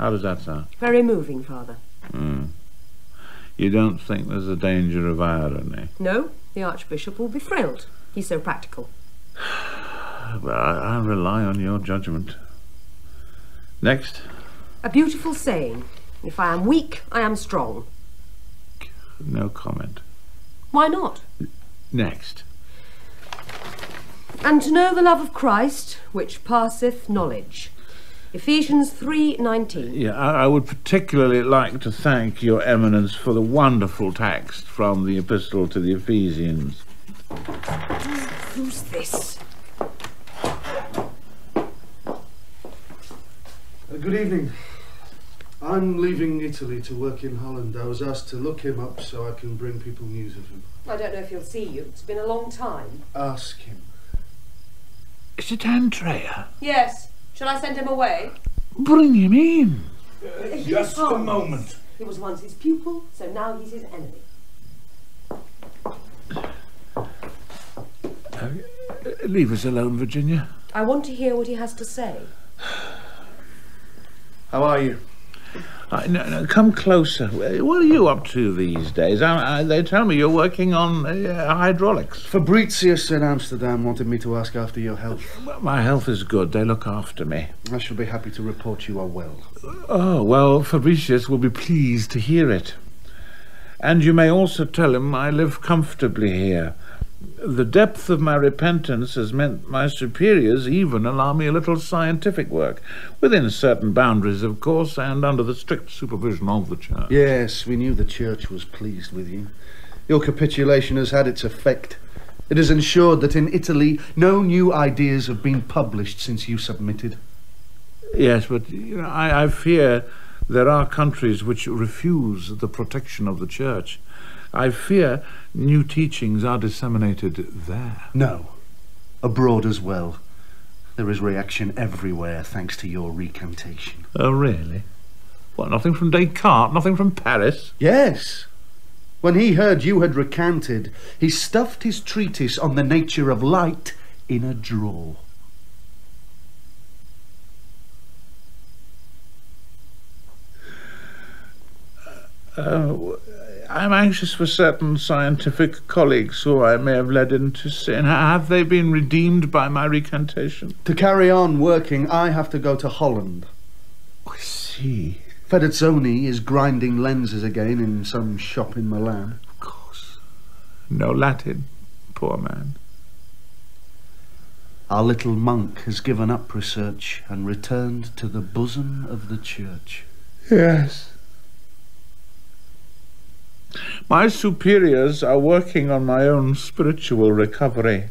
How does that sound? Very moving, Father. Hmm. You don't think there's a danger of irony? No, the Archbishop will be thrilled. He's so practical. But I, I rely on your judgment. Next. A beautiful saying. If I am weak, I am strong. No comment. Why not? Next. And to know the love of Christ, which passeth knowledge. Ephesians 3:19. Yeah, I, I would particularly like to thank Your Eminence for the wonderful text from the Epistle to the Ephesians. Who's this? Uh, good evening. I'm leaving Italy to work in Holland. I was asked to look him up so I can bring people news of him. I don't know if he'll see you. It's been a long time. Ask him. Is it Andrea? Yes. Shall I send him away? Bring him in. He just a moment. He was once his pupil, so now he's his enemy. Uh, leave us alone, Virginia. I want to hear what he has to say. How are you? Uh, no, no, come closer. What are you up to these days? I, I, they tell me you're working on uh, hydraulics. Fabricius in Amsterdam wanted me to ask after your health. My health is good. They look after me. I shall be happy to report you are well. Oh, well, Fabricius will be pleased to hear it. And you may also tell him I live comfortably here. The depth of my repentance has meant my superiors even allow me a little scientific work, within certain boundaries, of course, and under the strict supervision of the church. Yes, we knew the church was pleased with you. Your capitulation has had its effect. It has ensured that in Italy no new ideas have been published since you submitted. Yes, but you know, I, I fear there are countries which refuse the protection of the church. I fear new teachings are disseminated there. No. Abroad as well. There is reaction everywhere thanks to your recantation. Oh, really? What, nothing from Descartes? Nothing from Paris? Yes. When he heard you had recanted, he stuffed his treatise on the nature of light in a drawer. Uh, I'm anxious for certain scientific colleagues who I may have led into sin. Have they been redeemed by my recantation? To carry on working, I have to go to Holland. I see. Federzoni is grinding lenses again in some shop in Milan. Of course. No Latin, poor man. Our little monk has given up research and returned to the bosom of the church. Yes. My superiors are working on my own spiritual recovery.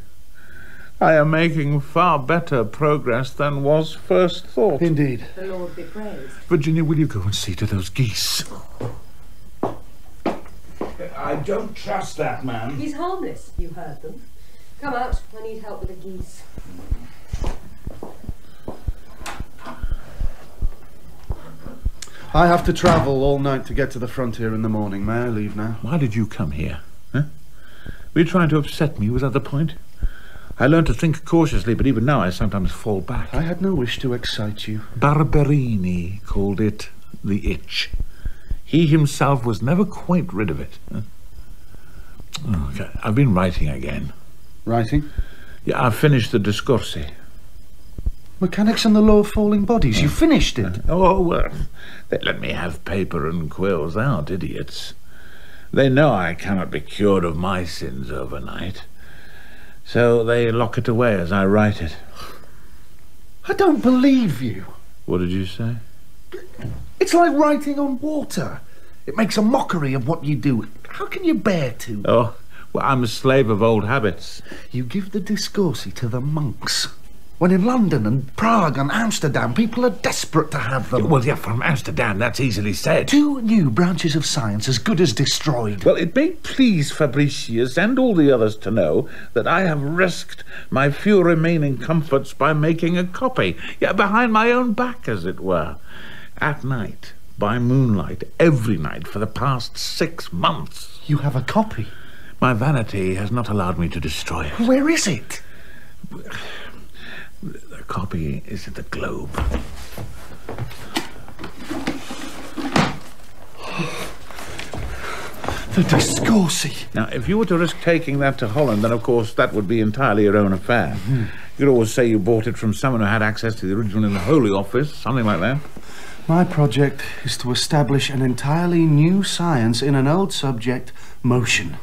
I am making far better progress than was first thought. Indeed. The Lord be praised. Virginia, will you go and see to those geese? I don't trust that man. He's harmless. You heard them. Come out. I need help with the geese. I have to travel all night to get to the frontier in the morning. May I leave now? Why did you come here? Huh? Were you trying to upset me? Was that the point? I learned to think cautiously, but even now I sometimes fall back. I had no wish to excite you. Barberini called it the itch. He himself was never quite rid of it. huh? Oh, okay. I've been writing again. Writing? Yeah, I've finished the Discorsi. Mechanics and the Law of Falling Bodies. You finished it. Oh, well, they let me have paper and quills. They aren't idiots. They know I cannot be cured of my sins overnight. So they lock it away as I write it. I don't believe you. What did you say? It's like writing on water. It makes a mockery of what you do. How can you bear to? Oh, well, I'm a slave of old habits. You give the discorsi to the monks. When in London and Prague and Amsterdam, people are desperate to have them. Well, yeah, from Amsterdam, that's easily said. Two new branches of science as good as destroyed. Well, it may please Fabricius and all the others to know that I have risked my few remaining comforts by making a copy, yeah, behind my own back, as it were, at night, by moonlight, every night for the past six months. You have a copy? My vanity has not allowed me to destroy it. Where is it? Copy is at the Globe. The Discorsi. Now, if you were to risk taking that to Holland, then of course that would be entirely your own affair. Hmm. You'd always say you bought it from someone who had access to the original in the Holy Office, something like that. My project is to establish an entirely new science in an old subject, motion.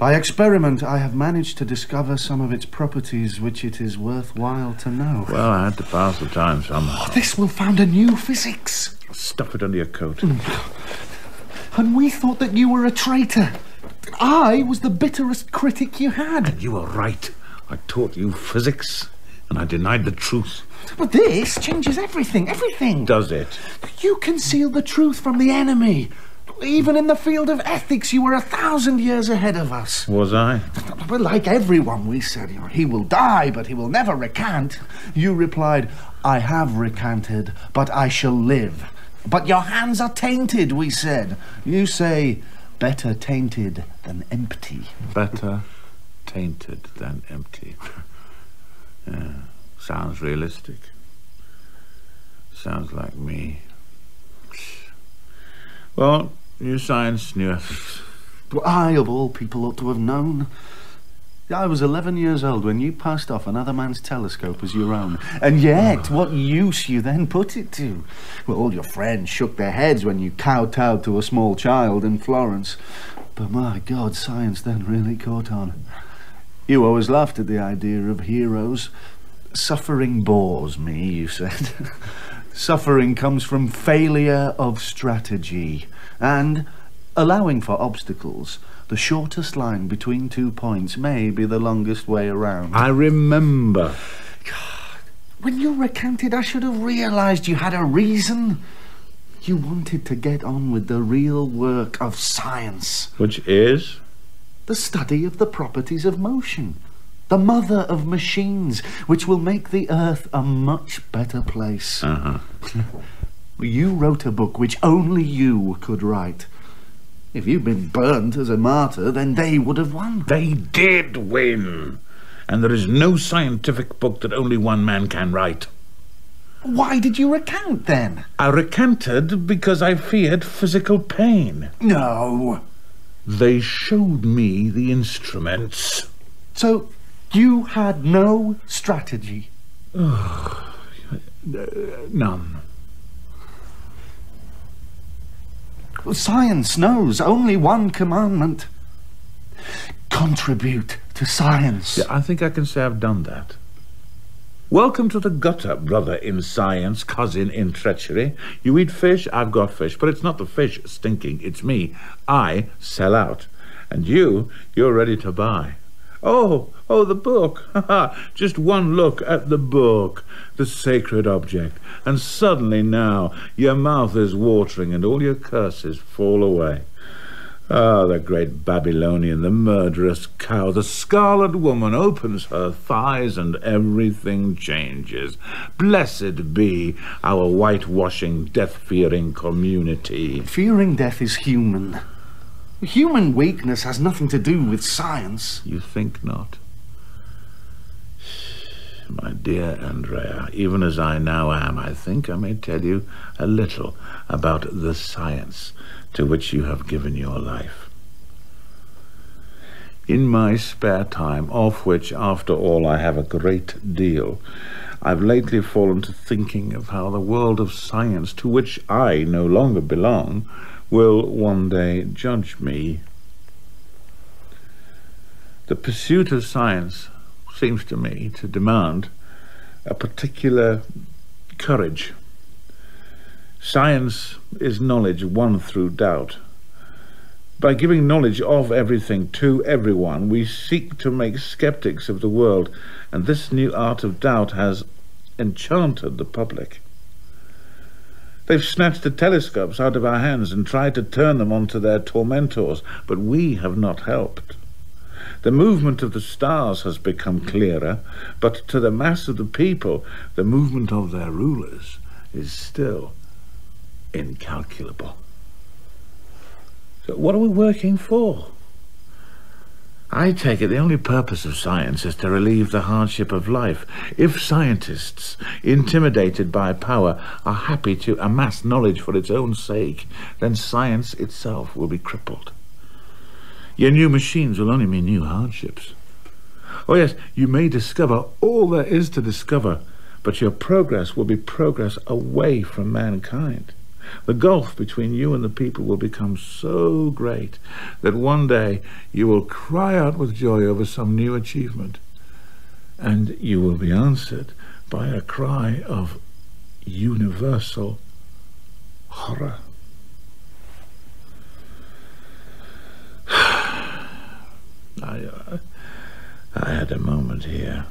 By experiment, I have managed to discover some of its properties which it is worthwhile to know. Well, I had to pass the time somehow. Oh, this will found a new physics. Stuff it under your coat. Mm. And we thought that you were a traitor. I was the bitterest critic you had. You were right. I taught you physics, and I denied the truth. But this changes everything, everything. Does it? You concealed the truth from the enemy. Even in the field of ethics, you were a thousand years ahead of us. Was I? Well, like everyone, we said, he will die, but he will never recant. You replied, I have recanted, but I shall live. But your hands are tainted, we said. You say, better tainted than empty. Better tainted than empty. Yeah, sounds realistic. Sounds like me. Well, you science new ethics. Well, I, of all people, ought to have known. I was 11 years old when you passed off another man's telescope as your own. And yet, ah. what use you then put it to? Well, all your friends shook their heads when you kowtowed to a small child in Florence. But my God, science then really caught on. You always laughed at the idea of heroes. Suffering bores me, you said. Suffering comes from failure of strategy. And, allowing for obstacles, the shortest line between two points may be the longest way around. I remember. God when you recanted, I should have realized you had a reason. You wanted to get on with the real work of science. Which is? The study of the properties of motion. The mother of machines, which will make the earth a much better place. Uh-huh. You wrote a book which only you could write. If you'd been burnt as a martyr, then they would have won. They did win. And there is no scientific book that only one man can write. Why did you recount then? I recanted because I feared physical pain. No. They showed me the instruments. So you had no strategy? None. Science knows only one commandment. Contribute to science. Yeah, I think I can say I've done that. Welcome to the gutter, brother in science, cousin in treachery. You eat fish, I've got fish, but it's not the fish stinking, it's me. I sell out. And you, you're ready to buy. Oh, oh, the book. Just one look at the book, the sacred object, and suddenly now your mouth is watering and all your curses fall away. Ah, the great Babylonian, the murderous cow, the scarlet woman opens her thighs and everything changes. Blessed be our whitewashing, death-fearing community. Fearing death is human. Human weakness has nothing to do with science. You think not? My dear Andrea, even as I now am, I think I may tell you a little about the science to which you have given your life. In my spare time, of which, after all, I have a great deal, I've lately fallen to thinking of how the world of science, to which I no longer belong, will one day judge me. The pursuit of science seems to me to demand a particular courage. Science is knowledge won through doubt. By giving knowledge of everything to everyone, we seek to make skeptics of the world, and this new art of doubt has enchanted the public. They've snatched the telescopes out of our hands and tried to turn them onto their tormentors, but we have not helped. The movement of the stars has become clearer, but to the mass of the people, the movement of their rulers is still incalculable. So what are we working for? I take it the only purpose of science is to relieve the hardship of life. If scientists, intimidated by power, are happy to amass knowledge for its own sake, then science itself will be crippled. Your new machines will only mean new hardships. Oh yes, you may discover all there is to discover, but your progress will be progress away from mankind. The gulf between you and the people will become so great that one day you will cry out with joy over some new achievement, and you will be answered by a cry of universal horror. I, uh, I had a moment here.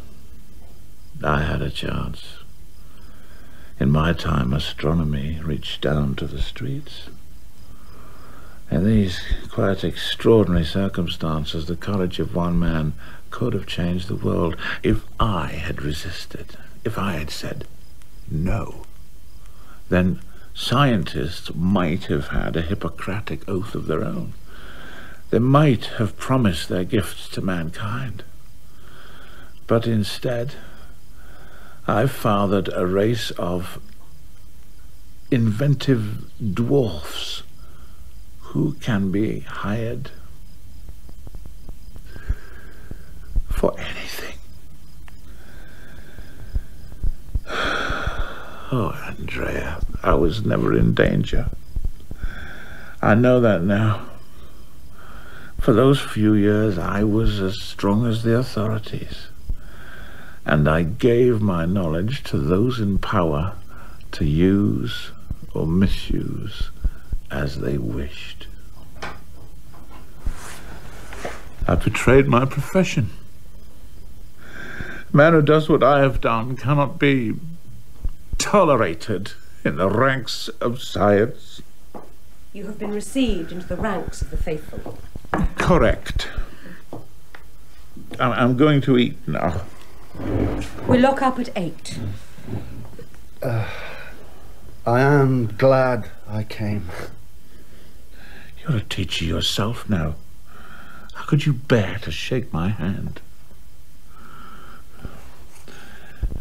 I had a chance. In my time, astronomy reached down to the streets. In these quite extraordinary circumstances, the courage of one man could have changed the world if I had resisted, if I had said no. Then scientists might have had a Hippocratic oath of their own. They might have promised their gifts to mankind. But instead, I've fathered a race of inventive dwarfs who can be hired for anything. Oh, Andrea, I was never in danger. I know that now. For those few years, I was as strong as the authorities, and I gave my knowledge to those in power to use or misuse as they wished. I betrayed my profession. A man who does what I have done cannot be tolerated in the ranks of science. You have been received into the ranks of the faithful. Correct. I'm going to eat now. We lock up at eight. Uh, I am glad I came. You're a teacher yourself now. How could you bear to shake my hand?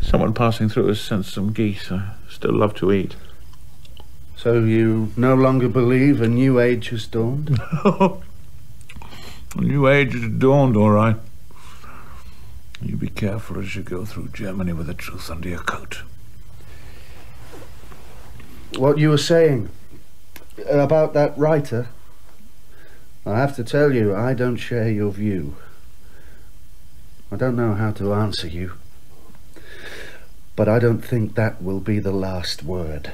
Someone passing through has sent some geese. I still love to eat. So you no longer believe a new age has dawned? A new age has dawned, all right. You be careful as you go through Germany with the truth under your coat. What you were saying. About that writer? I have to tell you, I don't share your view. I don't know how to answer you. But I don't think that will be the last word.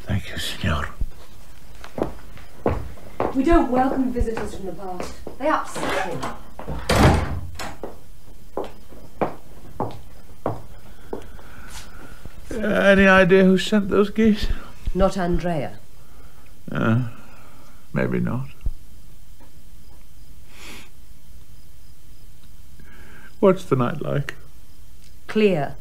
Thank you, Signor. We don't welcome visitors from the past. They upset him. Uh, any idea who sent those geese? Not Andrea. Uh, maybe not. What's the night like? Clear.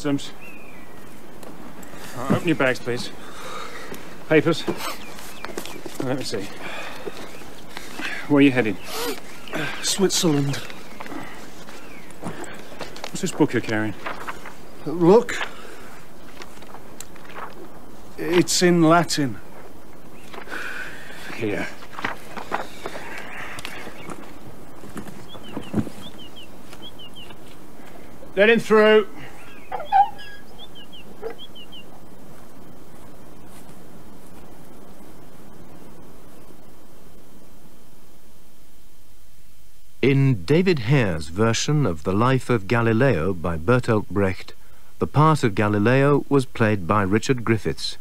Customs. Uh, open your bags, please. Papers. Let me see. Where are you heading? Switzerland. What's this book you're carrying? Look. It's in Latin. Here. Let him through. In David Hare's version of The Life of Galileo by Bertolt Brecht, the part of Galileo was played by Richard Griffiths.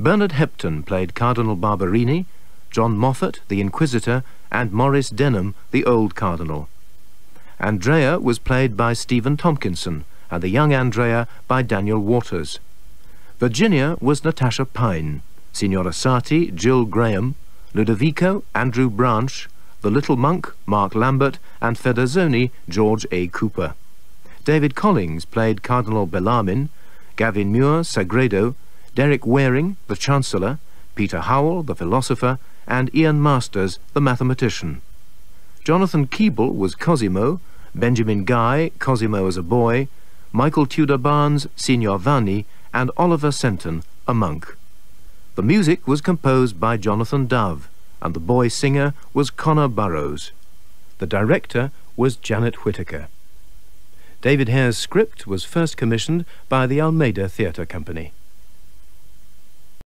Bernard Hepton played Cardinal Barberini, John Moffatt, the Inquisitor, and Maurice Denham, the old Cardinal. Andrea was played by Stephen Tompkinson, and the young Andrea by Daniel Waters. Virginia was Natasha Pyne, Signora Sarti, Jill Graham, Ludovico, Andrew Branch, the Little Monk, Mark Lambert, and Federzoni, George A. Cooper. David Collings played Cardinal Bellarmine, Gavin Muir, Sagredo, Derek Waring, the Chancellor, Peter Howell, the philosopher, and Ian Masters, the mathematician. Jonathan Keeble was Cosimo, Benjamin Guy, Cosimo as a boy, Michael Tudor Barnes, Signor Vanni, and Oliver Senton, a monk. The music was composed by Jonathan Dove, and the boy singer was Connor Burrowes. The director was Janet Whittaker. David Hare's script was first commissioned by the Almeida Theatre Company.